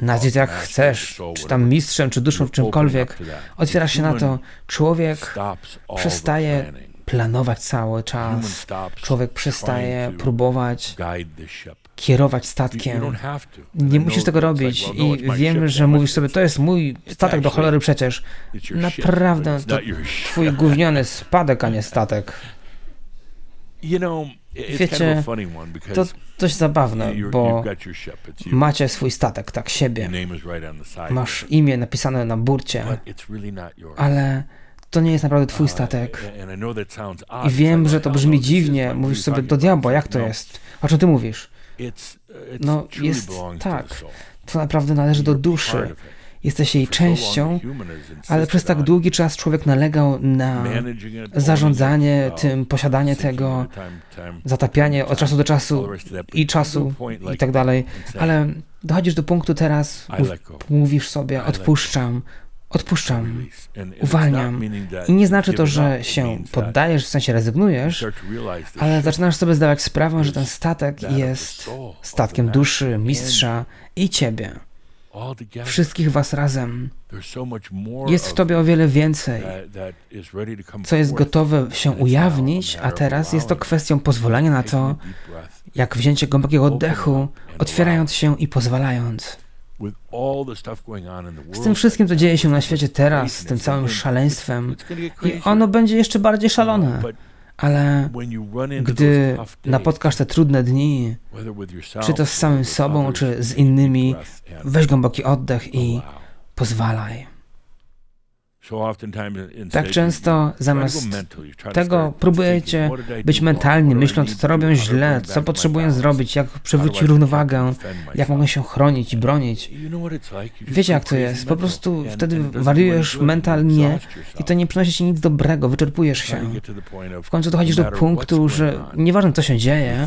nazwij to jak chcesz, czy tam mistrzem, czy duszą, czymkolwiek, otwierasz się na to. Człowiek przestaje planować cały czas. Człowiek przestaje próbować kierować statkiem. Nie musisz tego robić i wiem, że mówisz sobie, to jest mój statek do cholery przecież. Naprawdę to twój gówniony spadek, a nie statek. Wiecie, to dość zabawne, bo macie swój statek, tak, siebie. Masz imię napisane na burcie, ale to nie jest naprawdę twój uh, statek. I wiem, że to brzmi dziwnie, mówisz sobie do diabła, jak to no. jest? O czym ty mówisz? No, jest tak. To naprawdę należy do duszy jesteś jej częścią, ale przez tak długi czas człowiek nalegał na zarządzanie tym, posiadanie tego, zatapianie od czasu do czasu i czasu i tak dalej. Ale dochodzisz do punktu teraz, mówisz sobie, odpuszczam, odpuszczam, uwalniam. I nie znaczy to, że się poddajesz, w sensie rezygnujesz, ale zaczynasz sobie zdawać sprawę, że ten statek jest statkiem duszy, mistrza i ciebie wszystkich Was razem. Jest w Tobie o wiele więcej, co jest gotowe się ujawnić, a teraz jest to kwestią pozwolenia na to, jak wzięcie głębokiego oddechu, otwierając się i pozwalając. Z tym wszystkim, co dzieje się na świecie teraz, z tym całym szaleństwem, i ono będzie jeszcze bardziej szalone. Ale gdy napotkasz te trudne dni, czy to z samym sobą, czy z innymi, weź głęboki oddech i pozwalaj. Tak często zamiast tego próbujecie być mentalni, myśląc, co robią źle, co potrzebują zrobić, jak przywrócić równowagę, jak mogą się chronić i bronić. Wiecie, jak to jest. Po prostu wtedy wariujesz mentalnie i to nie przynosi ci nic dobrego, wyczerpujesz się. W końcu dochodzisz do punktu, że nieważne, co się dzieje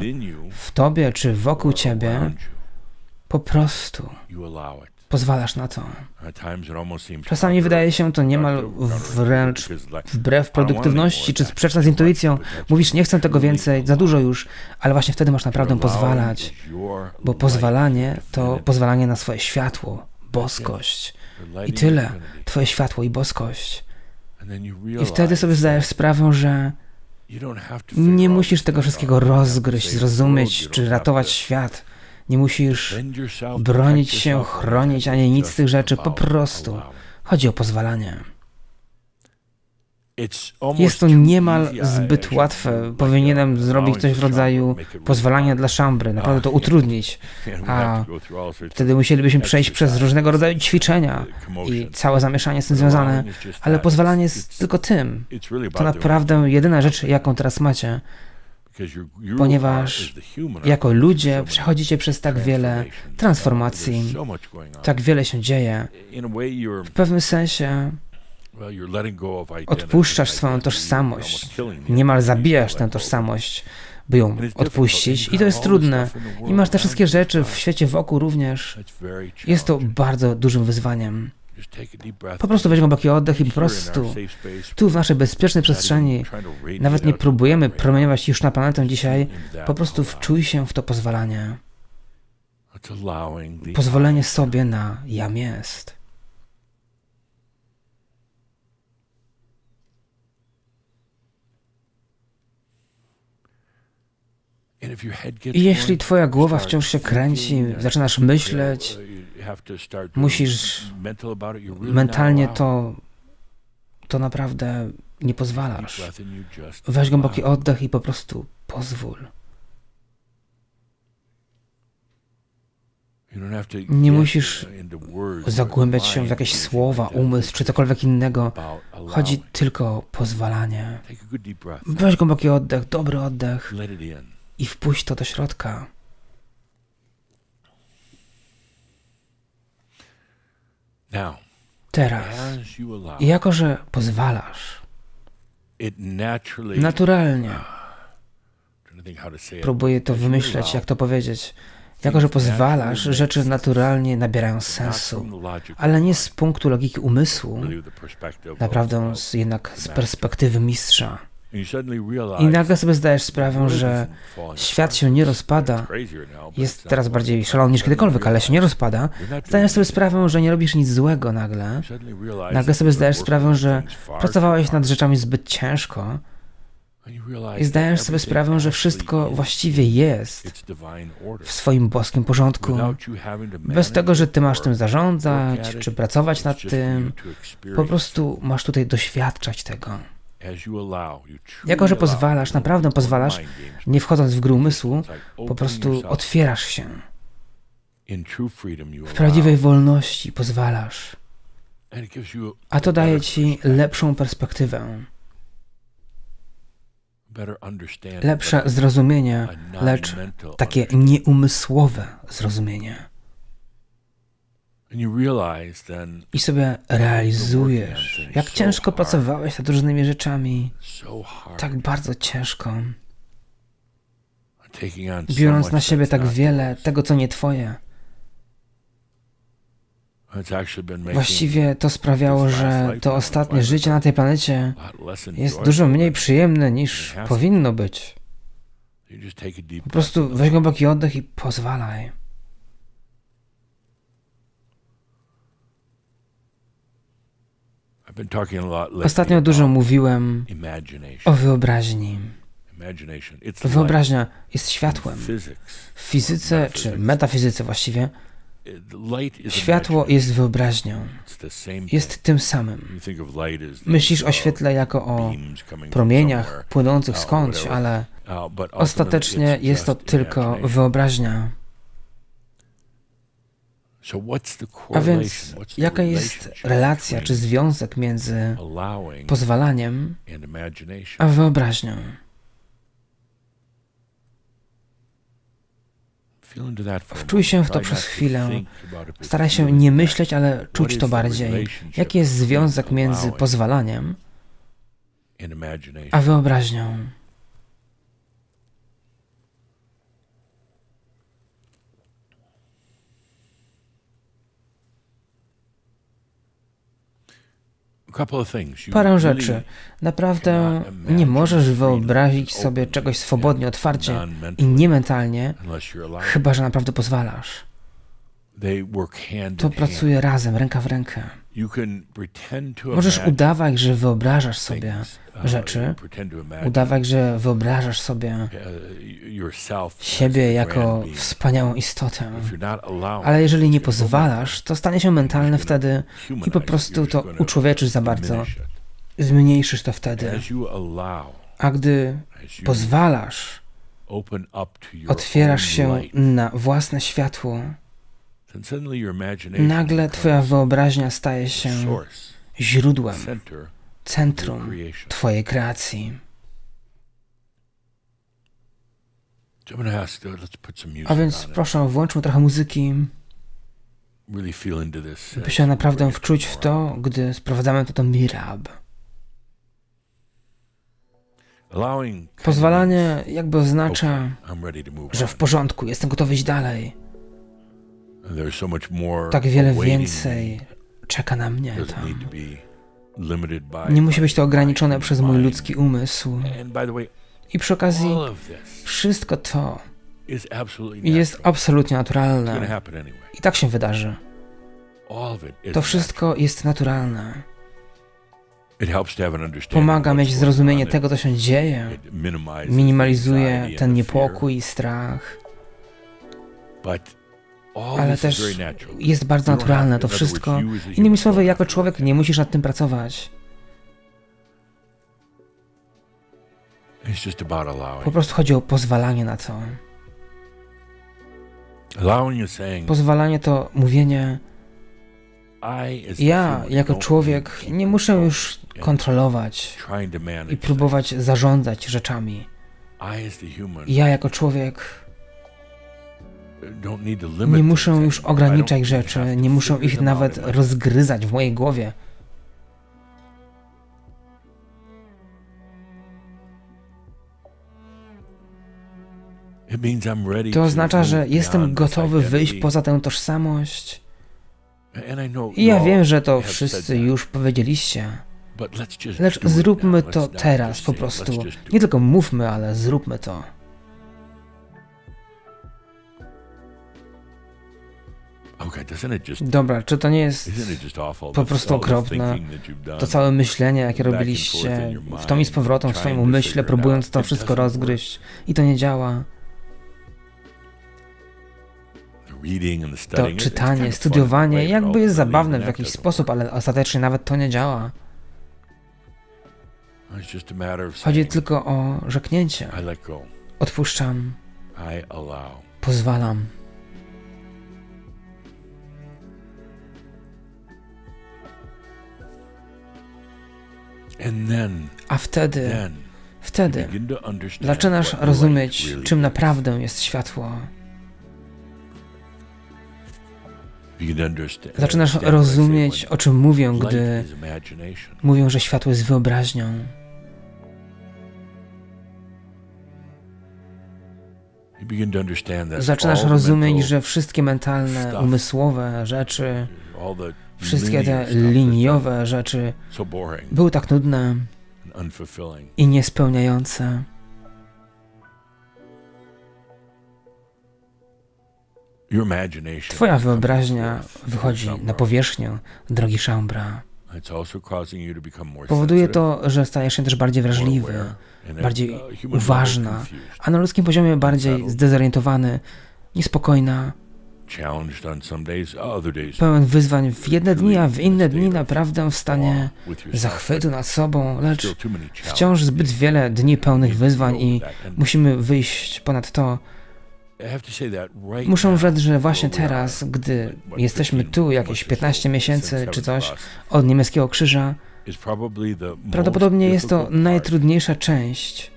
w tobie czy wokół ciebie, po prostu pozwalasz na to. Czasami wydaje się to niemal wręcz wbrew produktywności czy sprzeczne z intuicją. Mówisz, nie chcę tego więcej, za dużo już, ale właśnie wtedy masz naprawdę pozwalać, bo pozwalanie to pozwalanie na swoje światło, boskość. I tyle, twoje światło i boskość. I wtedy sobie zdajesz sprawę, że nie musisz tego wszystkiego rozgryźć, zrozumieć czy ratować świat. Nie musisz bronić się, chronić, ani nic z tych rzeczy. Po prostu chodzi o pozwalanie. Jest to niemal zbyt łatwe. Powinienem zrobić coś w rodzaju pozwalania dla szambry, naprawdę to utrudnić. A wtedy musielibyśmy przejść przez różnego rodzaju ćwiczenia i całe zamieszanie z tym związane. Ale pozwalanie jest tylko tym. To naprawdę jedyna rzecz, jaką teraz macie ponieważ jako ludzie przechodzicie przez tak wiele transformacji, tak wiele się dzieje. W pewnym sensie odpuszczasz swoją tożsamość, niemal zabijasz tę tożsamość, by ją odpuścić, i to jest trudne. I masz te wszystkie rzeczy w świecie wokół również. Jest to bardzo dużym wyzwaniem. Po prostu weź głęboki oddech i po prostu tu w naszej bezpiecznej przestrzeni nawet nie próbujemy promieniować już na planetę dzisiaj, po prostu wczuj się w to pozwalanie. Pozwolenie sobie na jam jest. I jeśli twoja głowa wciąż się kręci, zaczynasz myśleć, musisz mentalnie to, to naprawdę nie pozwalasz. Weź głęboki oddech i po prostu pozwól. Nie musisz zagłębiać się w jakieś słowa, umysł czy cokolwiek innego. Chodzi tylko o pozwalanie. Weź głęboki oddech, dobry oddech i wpuść to do środka. Teraz, jako że pozwalasz, naturalnie, próbuję to wymyśleć, jak to powiedzieć, jako że pozwalasz, rzeczy naturalnie nabierają sensu, ale nie z punktu logiki umysłu, naprawdę z, jednak z perspektywy mistrza. I nagle sobie zdajesz sprawę, że świat się nie rozpada, jest teraz bardziej szalony niż kiedykolwiek, ale się nie rozpada. Zdajesz sobie sprawę, że nie robisz nic złego nagle. Nagle sobie zdajesz sprawę, że pracowałeś nad rzeczami zbyt ciężko. I zdajesz sobie sprawę, że wszystko właściwie jest w swoim boskim porządku, bez tego, że ty masz tym zarządzać, czy pracować nad tym. Po prostu masz tutaj doświadczać tego. Jako, że pozwalasz, naprawdę pozwalasz, nie wchodząc w gry umysłu, po prostu otwierasz się. W prawdziwej wolności pozwalasz. A to daje ci lepszą perspektywę. Lepsze zrozumienie, lecz takie nieumysłowe zrozumienie. I sobie realizujesz, jak ciężko pracowałeś nad różnymi rzeczami, tak bardzo ciężko, biorąc na siebie tak wiele tego, co nie Twoje. Właściwie to sprawiało, że to ostatnie życie na tej planecie jest dużo mniej przyjemne niż powinno być. Po prostu weź głęboki oddech i pozwalaj. Ostatnio dużo mówiłem o wyobraźni. Wyobraźnia jest światłem. W fizyce, czy metafizyce właściwie, światło jest wyobraźnią. Jest tym samym. Myślisz o świetle jako o promieniach płynących skądś, ale ostatecznie jest to tylko wyobraźnia. A więc jaka jest relacja czy związek między pozwalaniem a wyobraźnią? Wczuj się w to przez chwilę. Staraj się nie myśleć, ale czuć to bardziej. Jaki jest związek między pozwalaniem a wyobraźnią? Parę rzeczy. Naprawdę nie możesz wyobrazić sobie czegoś swobodnie, otwarcie i niementalnie, chyba że naprawdę pozwalasz. To pracuje razem, ręka w rękę. Możesz udawać, że wyobrażasz sobie uh, rzeczy, udawać, że wyobrażasz sobie uh, siebie jako wspaniałą istotę. Ale jeżeli nie pozwalasz, to stanie się mentalne wtedy i po prostu to uczłowieczysz za bardzo. Zmniejszysz to wtedy. A gdy pozwalasz, otwierasz się na własne światło, nagle Twoja wyobraźnia staje się źródłem, centrum Twojej kreacji. A więc proszę, włączmy trochę muzyki. By się naprawdę wczuć w to, gdy sprowadzamy to do Mirab. Pozwalanie jakby oznacza, że w porządku, jestem gotowy iść dalej. Tak wiele więcej czeka na mnie tam. Nie musi być to ograniczone przez mój ludzki umysł. I przy okazji, wszystko to jest absolutnie naturalne. I tak się wydarzy. To wszystko jest naturalne. Pomaga mieć zrozumienie tego, co się dzieje. Minimalizuje ten niepokój i strach ale też jest bardzo naturalne to wszystko. Innymi słowy, jako człowiek nie musisz nad tym pracować. Po prostu chodzi o pozwalanie na to. Pozwalanie to mówienie. Ja, jako człowiek, nie muszę już kontrolować i próbować zarządzać rzeczami. Ja, jako człowiek, nie muszę już ograniczać rzeczy, nie muszę ich nawet rozgryzać w mojej głowie. To oznacza, że jestem gotowy wyjść poza tę tożsamość. I ja wiem, że to wszyscy już powiedzieliście. Lecz zróbmy to teraz po prostu. Nie tylko mówmy, ale zróbmy to. Dobra, czy to nie jest po prostu okropne? To całe myślenie, jakie robiliście, w tom i z powrotem w swoim umyśle, próbując to wszystko rozgryźć i to nie działa. To czytanie, studiowanie jakby jest zabawne w jakiś sposób, ale ostatecznie nawet to nie działa. Chodzi tylko o rzeknięcie. Odpuszczam. Pozwalam. A wtedy, wtedy zaczynasz rozumieć, czym naprawdę jest światło. Zaczynasz rozumieć, o czym mówią, gdy mówią, że światło jest wyobraźnią. Zaczynasz rozumieć, że wszystkie mentalne, umysłowe rzeczy, Wszystkie te liniowe rzeczy były tak nudne i niespełniające. Twoja wyobraźnia wychodzi na powierzchnię, drogi Szambra. Powoduje to, że stajesz się też bardziej wrażliwy, bardziej uważna, a na ludzkim poziomie bardziej zdezorientowany, niespokojna, Pełen wyzwań w jedne dni, a w inne dni naprawdę w stanie zachwytu nad sobą, lecz wciąż zbyt wiele dni pełnych wyzwań i musimy wyjść ponad to, Muszę rzec, że właśnie teraz, gdy jesteśmy tu jakieś 15 miesięcy czy coś od niemieckiego krzyża, prawdopodobnie jest to najtrudniejsza część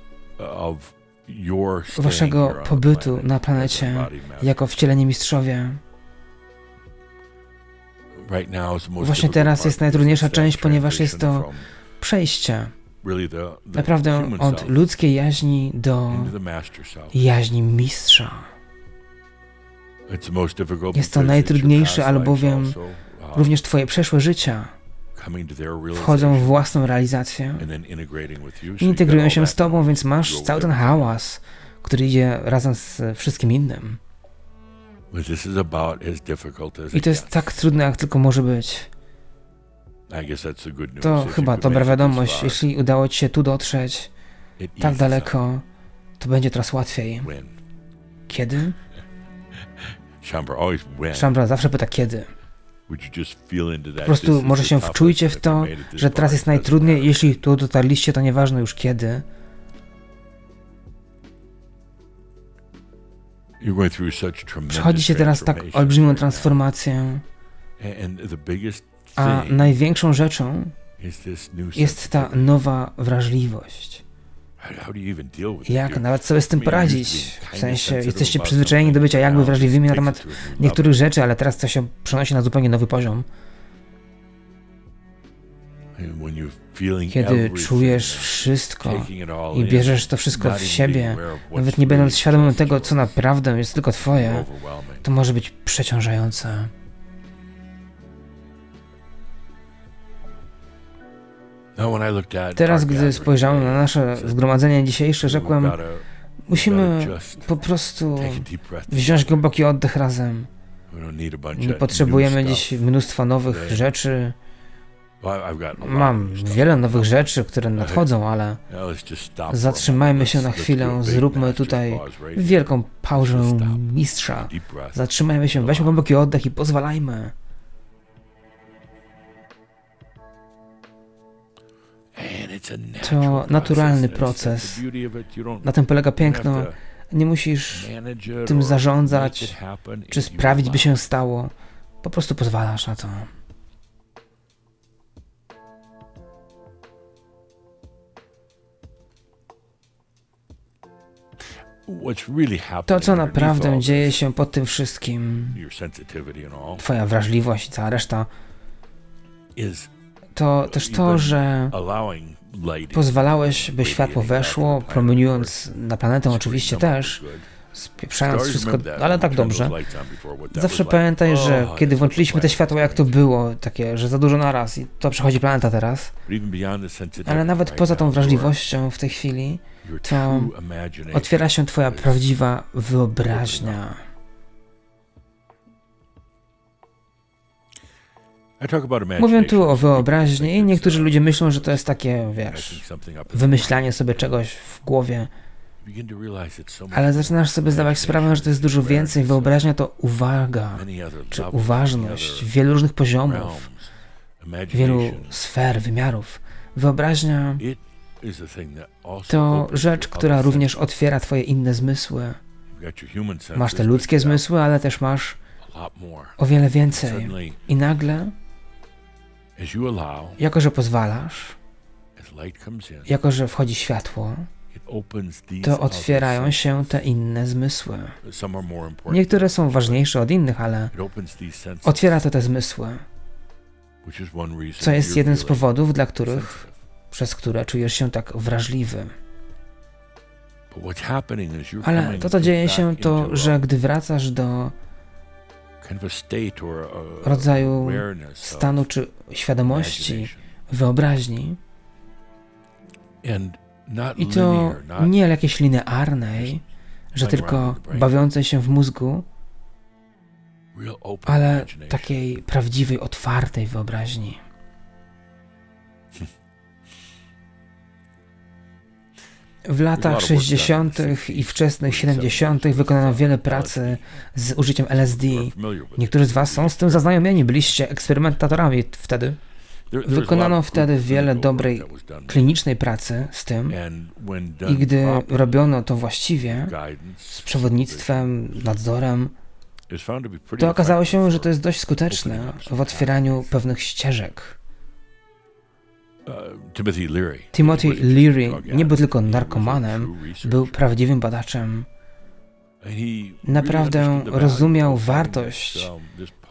waszego pobytu na planecie jako wcieleni mistrzowie. Właśnie teraz jest najtrudniejsza część, ponieważ jest to przejście naprawdę od ludzkiej jaźni do jaźni mistrza. Jest to najtrudniejsze, albowiem uh, również Twoje przeszłe życia wchodzą w własną realizację i integrują się z Tobą, więc masz cały ten hałas, który idzie razem z wszystkim innym. I to jest tak trudne, jak tylko może być. To chyba dobra wiadomość. Jeśli udało Ci się tu dotrzeć, tak daleko, to będzie teraz łatwiej. Kiedy? Szambra zawsze pyta kiedy. Po prostu może się wczujcie w to, że teraz jest najtrudniej. Jeśli tu dotarliście, to nieważne już kiedy. Przechodzicie teraz tak olbrzymią transformację. A największą rzeczą jest ta nowa wrażliwość. Jak nawet sobie z tym poradzić? W sensie, jesteście przyzwyczajeni do bycia jakby wrażliwymi na temat niektórych rzeczy, ale teraz to się przenosi na zupełnie nowy poziom. Kiedy czujesz wszystko i bierzesz to wszystko w siebie, nawet nie będąc świadomym tego, co naprawdę jest tylko Twoje, to może być przeciążające. Teraz, gdy spojrzałem na nasze zgromadzenie dzisiejsze, rzekłem, musimy po prostu wziąć głęboki oddech razem. Nie potrzebujemy dziś mnóstwa nowych rzeczy. Mam wiele nowych rzeczy, które nadchodzą, ale zatrzymajmy się na chwilę, zróbmy tutaj wielką pauzę mistrza. Zatrzymajmy się, weźmy głęboki oddech i pozwalajmy. To naturalny proces. Na tym polega piękno. Nie musisz tym zarządzać, czy sprawić, by się stało. Po prostu pozwalasz na to. To, co naprawdę dzieje się pod tym wszystkim, Twoja wrażliwość i cała reszta, to też to, że pozwalałeś, by światło weszło, promieniując na planetę oczywiście też, spieprzając wszystko, ale tak dobrze. Zawsze pamiętaj, że kiedy włączyliśmy te światło, jak to było, takie, że za dużo naraz i to przechodzi planeta teraz, ale nawet poza tą wrażliwością w tej chwili, to otwiera się twoja prawdziwa wyobraźnia. Mówię tu o wyobraźni i niektórzy ludzie myślą, że to jest takie, wiesz, wymyślanie sobie czegoś w głowie. Ale zaczynasz sobie zdawać sprawę, że to jest dużo więcej. Wyobraźnia to uwaga, czy uważność wielu różnych poziomów, wielu sfer, wymiarów. Wyobraźnia to rzecz, która również otwiera Twoje inne zmysły. Masz te ludzkie zmysły, ale też masz o wiele więcej. I nagle jako, że pozwalasz, jako, że wchodzi światło, to otwierają się te inne zmysły. Niektóre są ważniejsze od innych, ale otwiera to te zmysły, co jest jeden z powodów, dla których, przez które czujesz się tak wrażliwy. Ale to, co dzieje się, to, że gdy wracasz do rodzaju stanu czy świadomości, wyobraźni. I to nie jakiejś linearnej, że tylko bawiącej się w mózgu, ale takiej prawdziwej, otwartej wyobraźni. W latach 60. i wczesnych 70. wykonano wiele pracy z użyciem LSD. Niektórzy z Was są z tym zaznajomieni, byliście eksperymentatorami wtedy. Wykonano wtedy wiele dobrej klinicznej pracy z tym i gdy robiono to właściwie, z przewodnictwem, nadzorem, to okazało się, że to jest dość skuteczne w otwieraniu pewnych ścieżek. Timothy Leary. Nie był tylko narkomanem, był prawdziwym badaczem. Naprawdę rozumiał wartość um,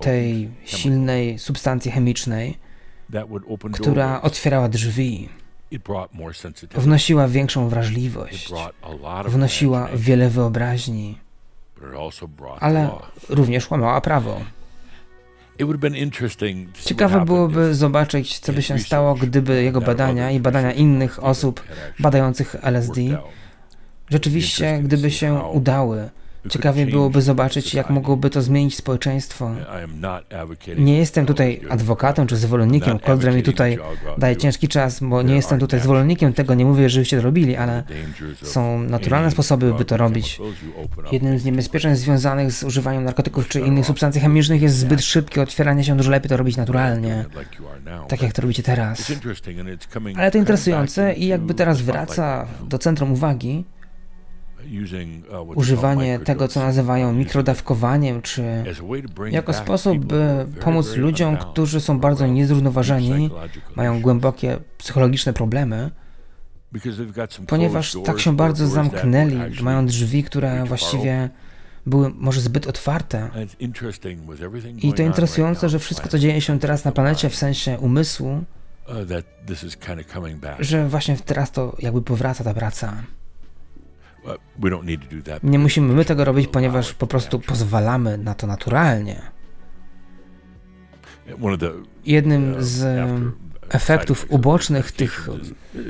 tej silnej substancji chemicznej, która otwierała drzwi, wnosiła większą wrażliwość, wnosiła wiele wyobraźni, ale również łamała prawo. Ciekawe byłoby zobaczyć, co by się stało, gdyby jego badania i badania innych osób badających LSD rzeczywiście, gdyby się udały Ciekawie byłoby zobaczyć, jak mogłoby to zmienić społeczeństwo. Nie jestem tutaj adwokatem czy zwolennikiem, Koldra mi tutaj daje ciężki czas, bo nie jestem tutaj zwolennikiem. Tego, nie mówię, żebyście to robili, ale są naturalne sposoby, by to robić. Jednym z niebezpieczeństw związanych z używaniem narkotyków czy innych substancji chemicznych jest zbyt szybkie otwieranie się, dużo lepiej to robić naturalnie, tak jak to robicie teraz. Ale to interesujące i jakby teraz wraca do centrum uwagi, używanie tego, co nazywają mikrodawkowaniem, czy jako sposób, by pomóc ludziom, którzy są bardzo niezrównoważeni, mają głębokie psychologiczne problemy, ponieważ tak się bardzo zamknęli, mają drzwi, które właściwie były może zbyt otwarte. I to interesujące, że wszystko, co dzieje się teraz na planecie w sensie umysłu, uh, że właśnie teraz to jakby powraca ta praca. Nie musimy my tego robić, ponieważ po prostu pozwalamy na to naturalnie. Jednym uh, z efektów ubocznych tych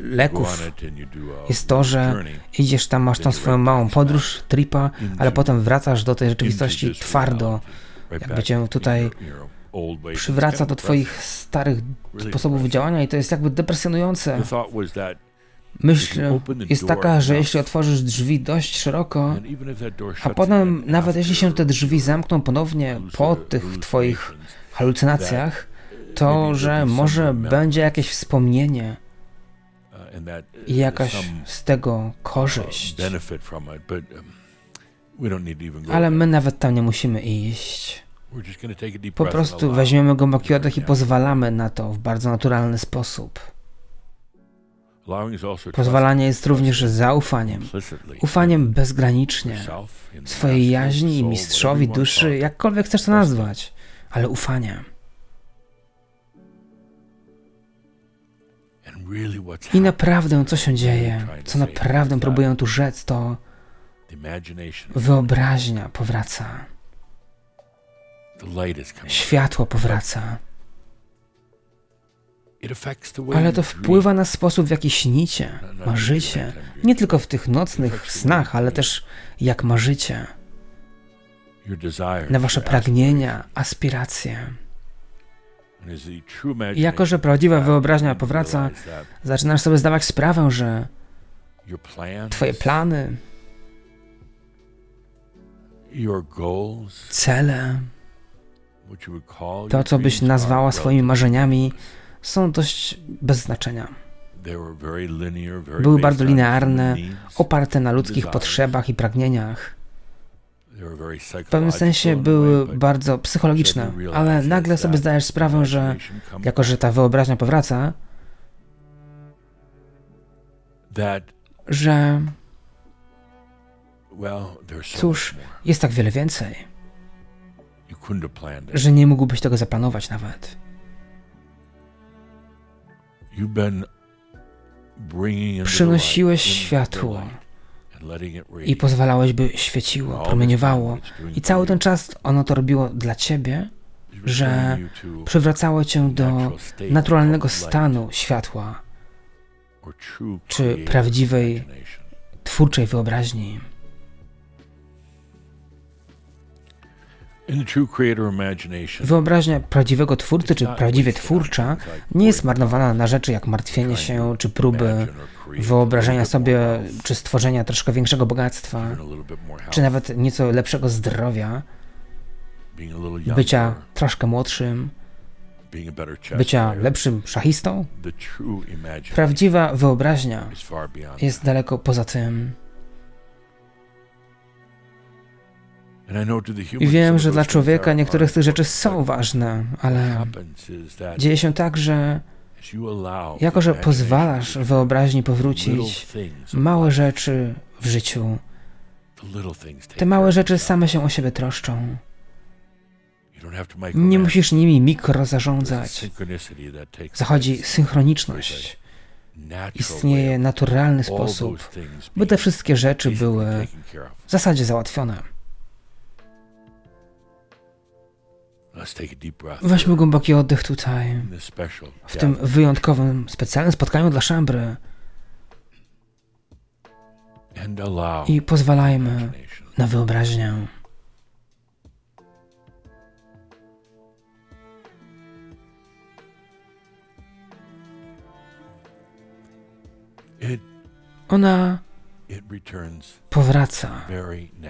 leków jest to, że idziesz tam, masz tą swoją małą podróż, tripa, ale potem wracasz do tej rzeczywistości twardo, jakby cię tutaj przywraca do twoich starych sposobów działania i to jest jakby depresjonujące. Myśl jest taka, że jeśli otworzysz drzwi dość szeroko, a potem nawet jeśli się te drzwi zamkną ponownie po tych twoich halucynacjach, to że może będzie jakieś wspomnienie i jakaś z tego korzyść. Ale my nawet tam nie musimy iść. Po prostu weźmiemy głęboki oddech i pozwalamy na to w bardzo naturalny sposób. Pozwalanie jest również zaufaniem, ufaniem bezgranicznie, swojej jaźni mistrzowi duszy, jakkolwiek chcesz to nazwać, ale ufaniem. I naprawdę, co się dzieje, co naprawdę próbuję tu rzec, to wyobraźnia powraca. Światło powraca. Ale to wpływa na sposób, w jaki śnicie, marzycie. Nie tylko w tych nocnych snach, ale też jak marzycie. Na wasze pragnienia, aspiracje. I jako, że prawdziwa wyobraźnia powraca, zaczynasz sobie zdawać sprawę, że Twoje plany, cele, to, co byś nazwała swoimi marzeniami, są dość bez znaczenia. Były bardzo linearne, oparte na ludzkich potrzebach i pragnieniach. W pewnym sensie były bardzo psychologiczne, ale nagle sobie zdajesz sprawę, że jako, że ta wyobraźnia powraca, że cóż, jest tak wiele więcej, że nie mógłbyś tego zaplanować nawet. Przynosiłeś światło i pozwalałeś, by świeciło, promieniowało. I cały ten czas ono to robiło dla ciebie, że przywracało cię do naturalnego stanu światła, czy prawdziwej, twórczej wyobraźni. Wyobraźnia prawdziwego twórcy czy prawdziwie twórcza nie jest marnowana na rzeczy jak martwienie się czy próby wyobrażenia sobie czy stworzenia troszkę większego bogactwa, czy nawet nieco lepszego zdrowia, bycia troszkę młodszym, bycia lepszym szachistą? Prawdziwa wyobraźnia jest daleko poza tym. I wiem, że dla człowieka niektóre z tych rzeczy są ważne, ale dzieje się tak, że jako, że pozwalasz wyobraźni powrócić, małe rzeczy w życiu, te małe rzeczy same się o siebie troszczą. Nie musisz nimi mikro zarządzać. Zachodzi synchroniczność. Istnieje naturalny sposób, by te wszystkie rzeczy były w zasadzie załatwione. Weźmy głęboki oddech tutaj, w tym wyjątkowym, specjalnym spotkaniu dla szambry. I pozwalajmy na wyobraźnię. Ona powraca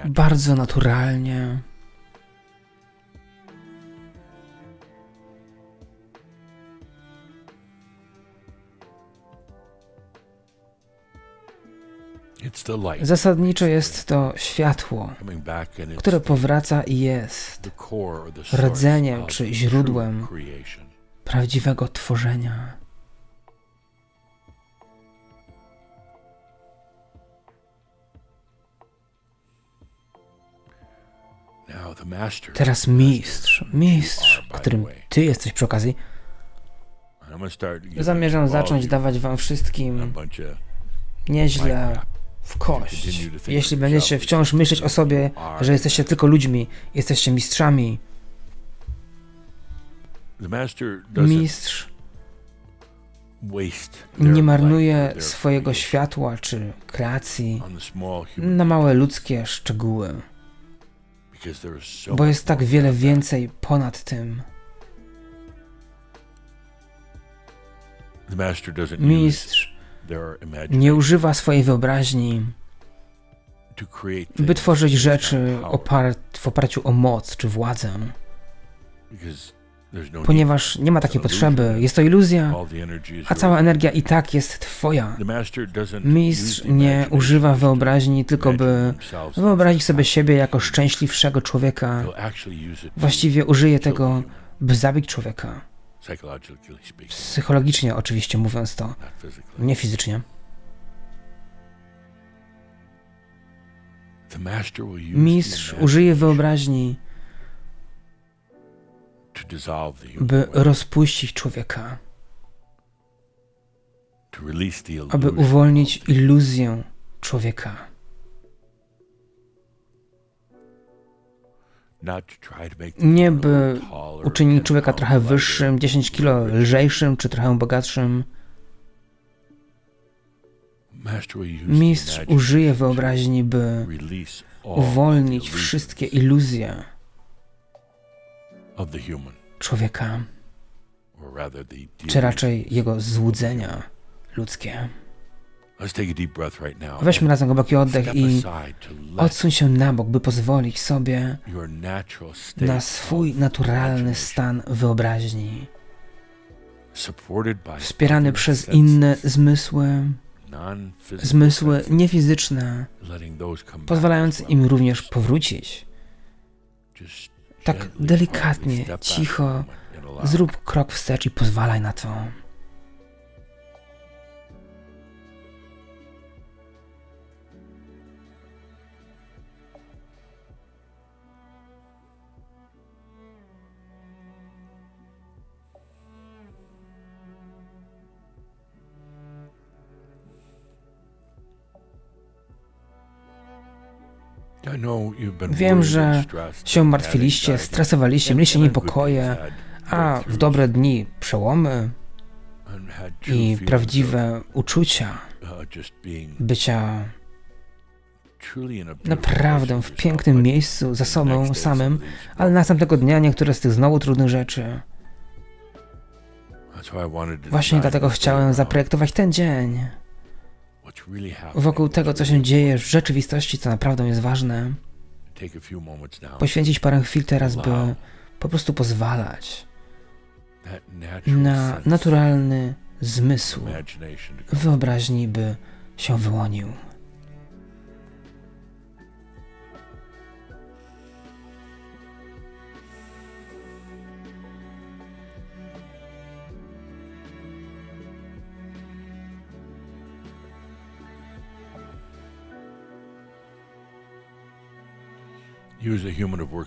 bardzo naturalnie. Zasadniczo jest to światło, które powraca i jest rdzeniem czy źródłem prawdziwego tworzenia. Teraz mistrz, mistrz, którym ty jesteś przy okazji, zamierzam zacząć dawać wam wszystkim nieźle w kość. Jeśli będziecie wciąż myśleć o sobie, że jesteście tylko ludźmi, jesteście mistrzami, mistrz nie marnuje swojego światła czy kreacji na małe ludzkie szczegóły, bo jest tak wiele więcej ponad tym. Mistrz nie używa swojej wyobraźni, by tworzyć rzeczy w oparciu o moc czy władzę. No Ponieważ nie ma takiej potrzeby, jest to iluzja, a cała energia i tak jest Twoja. Mistrz nie używa wyobraźni tylko, by wyobrazić sobie siebie jako szczęśliwszego człowieka. Właściwie użyje tego, by zabić człowieka. Psychologicznie oczywiście mówiąc to, nie fizycznie. Mistrz użyje wyobraźni, by rozpuścić człowieka, aby uwolnić iluzję człowieka. Nie by uczynić człowieka trochę wyższym, 10 kilo lżejszym, czy trochę bogatszym. Mistrz użyje wyobraźni, by uwolnić wszystkie iluzje człowieka, czy raczej jego złudzenia ludzkie. Weźmy razem głęboki oddech i odsuń się na bok, by pozwolić sobie na swój naturalny stan wyobraźni, wspierany przez inne zmysły, zmysły niefizyczne, pozwalając im również powrócić. Tak delikatnie, cicho, zrób krok wstecz i pozwalaj na to. Wiem, że się martwiliście, stresowaliście, mieliście niepokoje, a w dobre dni przełomy i prawdziwe uczucia bycia naprawdę w pięknym miejscu za sobą samym, ale następnego dnia niektóre z tych znowu trudnych rzeczy. Właśnie dlatego chciałem zaprojektować ten dzień wokół tego, co się dzieje w rzeczywistości, co naprawdę jest ważne. Poświęcić parę chwil teraz, by po prostu pozwalać na naturalny zmysł wyobraźni, by się wyłonił.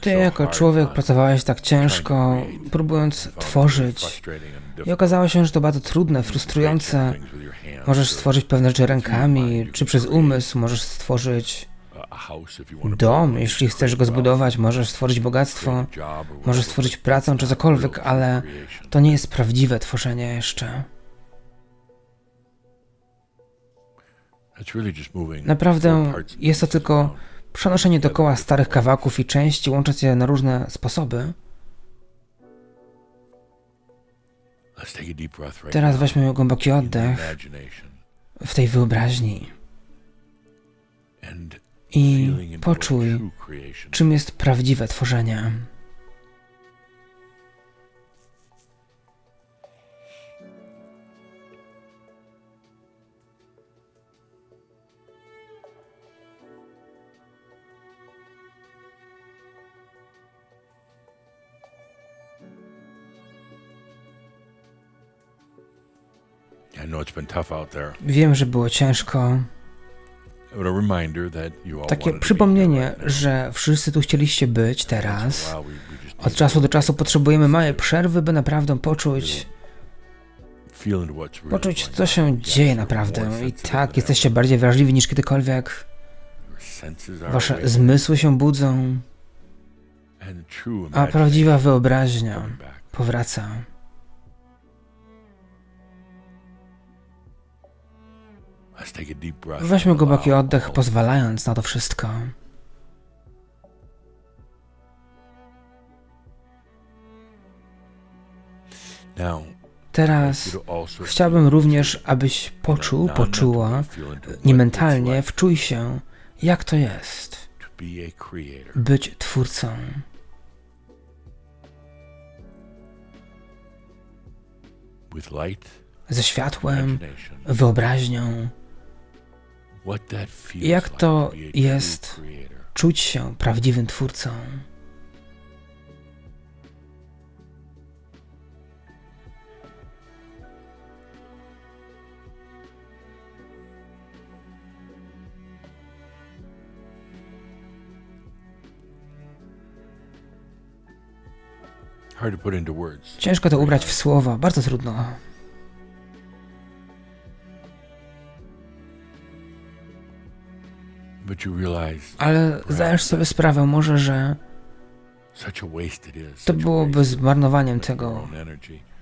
Ty jako człowiek pracowałeś tak ciężko, próbując tworzyć. i okazało się, że to bardzo trudne, frustrujące. Możesz stworzyć pewne rzeczy rękami, czy przez umysł możesz stworzyć dom, jeśli chcesz go zbudować, możesz stworzyć bogactwo, możesz stworzyć pracę, czy cokolwiek, ale to nie jest prawdziwe tworzenie jeszcze. Naprawdę jest to tylko Przenoszenie dookoła starych kawałków i części, łącząc je na różne sposoby. Teraz weźmy głęboki oddech w tej wyobraźni i poczuj, czym jest prawdziwe tworzenie. Wiem, że było ciężko. Takie przypomnienie, że wszyscy tu chcieliście być teraz. Od czasu do czasu potrzebujemy małej przerwy, by naprawdę poczuć, poczuć, co się dzieje naprawdę. I tak, jesteście bardziej wrażliwi niż kiedykolwiek. Wasze zmysły się budzą, a prawdziwa wyobraźnia powraca. Weźmy głęboki oddech, pozwalając na to wszystko. Teraz chciałbym również, abyś poczuł, poczuła, nie mentalnie, wczuj się, jak to jest być twórcą. Ze światłem, wyobraźnią, jak to jest czuć się prawdziwym twórcą? Ciężko to ubrać w słowa, bardzo trudno. Ale zdajesz sobie sprawę może, że to byłoby zmarnowaniem tego,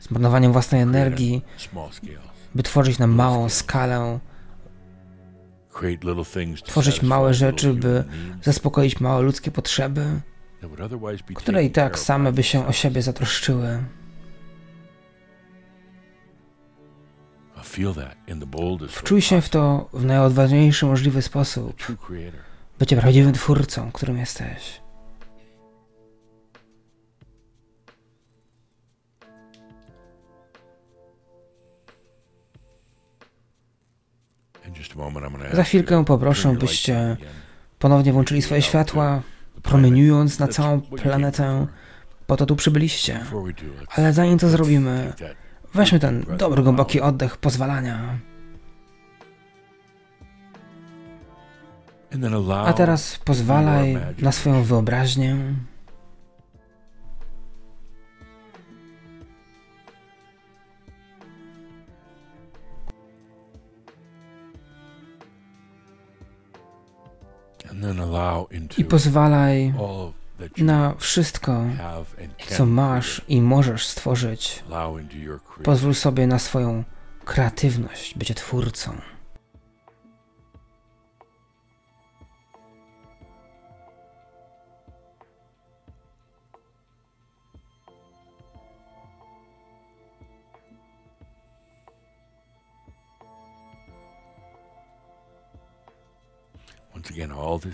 zmarnowaniem własnej energii, by tworzyć na małą skalę, tworzyć małe rzeczy, by zaspokoić małe ludzkie potrzeby, które i tak same by się o siebie zatroszczyły. Wczuj się w to w najodważniejszy możliwy sposób. Bycie prawdziwym twórcą, którym jesteś. Za chwilkę poproszę, byście ponownie włączyli swoje światła, promieniując na całą planetę. Po to tu przybyliście. Ale zanim to zrobimy, Weźmy ten dobry, głęboki oddech pozwalania. A teraz pozwalaj na swoją wyobraźnię. I pozwalaj na wszystko, co masz i możesz stworzyć. Pozwól sobie na swoją kreatywność, bycie twórcą.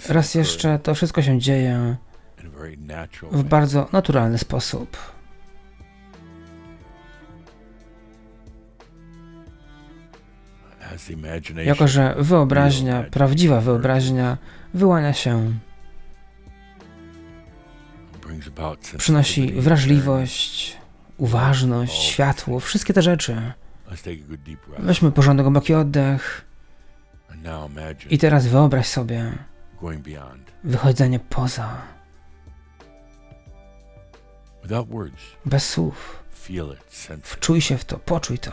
Raz jeszcze to wszystko się dzieje w bardzo naturalny sposób. Jako, że wyobraźnia, prawdziwa wyobraźnia, wyłania się, przynosi wrażliwość, uważność, światło, wszystkie te rzeczy. Weźmy porządny, głęboki oddech. I teraz wyobraź sobie wychodzenie poza. Bez słów. Wczuj się w to, poczuj to.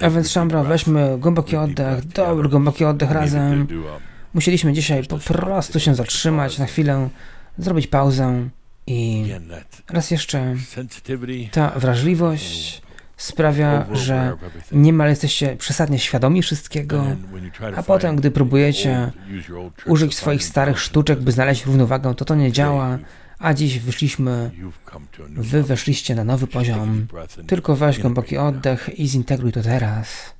A więc Szambra, weźmy głęboki oddech, dobry głęboki oddech razem. Musieliśmy dzisiaj po prostu się zatrzymać na chwilę, zrobić pauzę i raz jeszcze ta wrażliwość sprawia, że niemal jesteście przesadnie świadomi wszystkiego, a potem, gdy próbujecie użyć swoich starych sztuczek, by znaleźć równowagę, to to nie działa, a dziś wyszliśmy, wy weszliście na nowy poziom. Tylko weź głęboki oddech i zintegruj to teraz.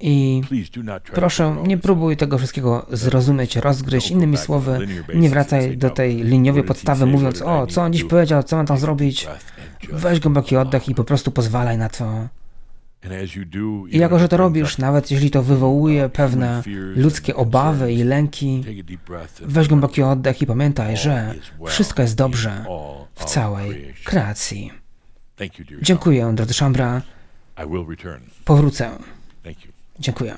I proszę, nie próbuj tego wszystkiego zrozumieć, rozgryźć. Innymi słowy, nie wracaj do tej liniowej podstawy, mówiąc: O, co on dziś powiedział, co mam tam zrobić. Weź głęboki oddech i po prostu pozwalaj na to. I jako, że to robisz, nawet jeśli to wywołuje pewne ludzkie obawy i lęki, weź głęboki oddech i pamiętaj, że wszystko jest dobrze w całej kreacji. Dziękuję, drodzy Szambra. Powrócę. Thank you. Dziękuję.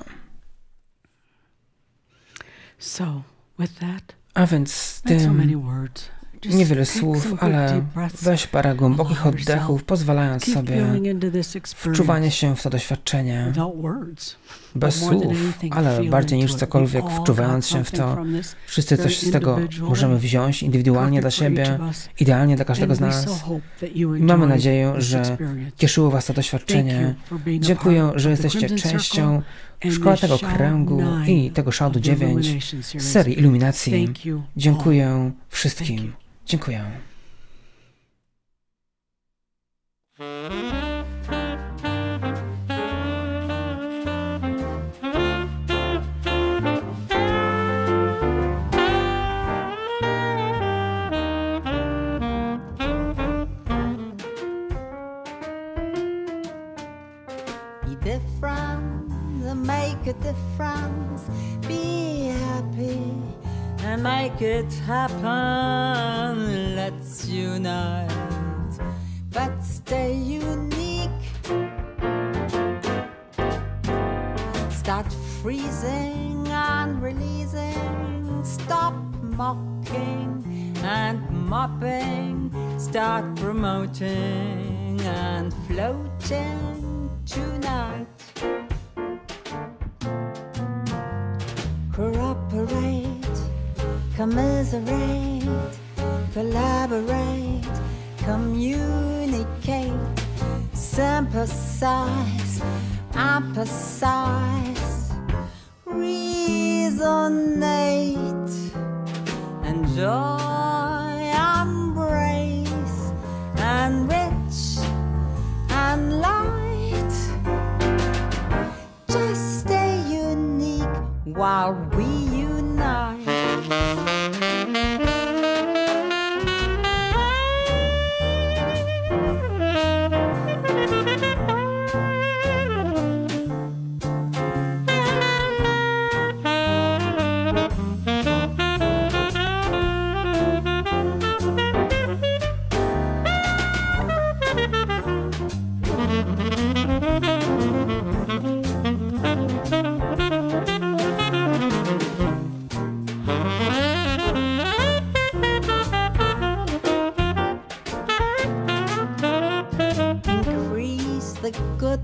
So, with that, a więc z tym, so many words. Niewiele słów, ale weź parę głębokich oddechów, pozwalając sobie wczuwanie się w to doświadczenie bez słów, ale bardziej niż cokolwiek wczuwając się w to. Wszyscy coś z tego możemy wziąć indywidualnie dla siebie, idealnie dla każdego z nas. I mamy nadzieję, że cieszyło Was to doświadczenie. Dziękuję, że jesteście częścią Szkoła tego kręgu i tego szałdu 9 z serii iluminacji. Dziękuję wszystkim. Dziękuję. Make a difference. Be happy and make it happen. Let's unite, but stay unique. Start freezing and releasing. Stop mocking and mopping. Start promoting and floating tonight. Commiserate, collaborate, communicate, sympathize, emphasize, resonate, enjoy, embrace, enrich, and light. Just stay unique while we Thank you.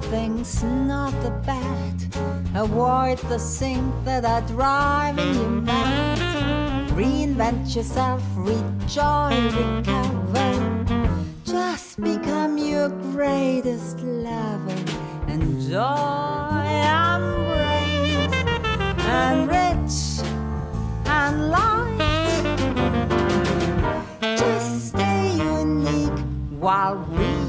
Things, not the bad. Avoid the things that are driving you mad. Reinvent yourself, rejoy, recover. Just become your greatest lover. Enjoy, embrace, and rich and light. Just stay unique while we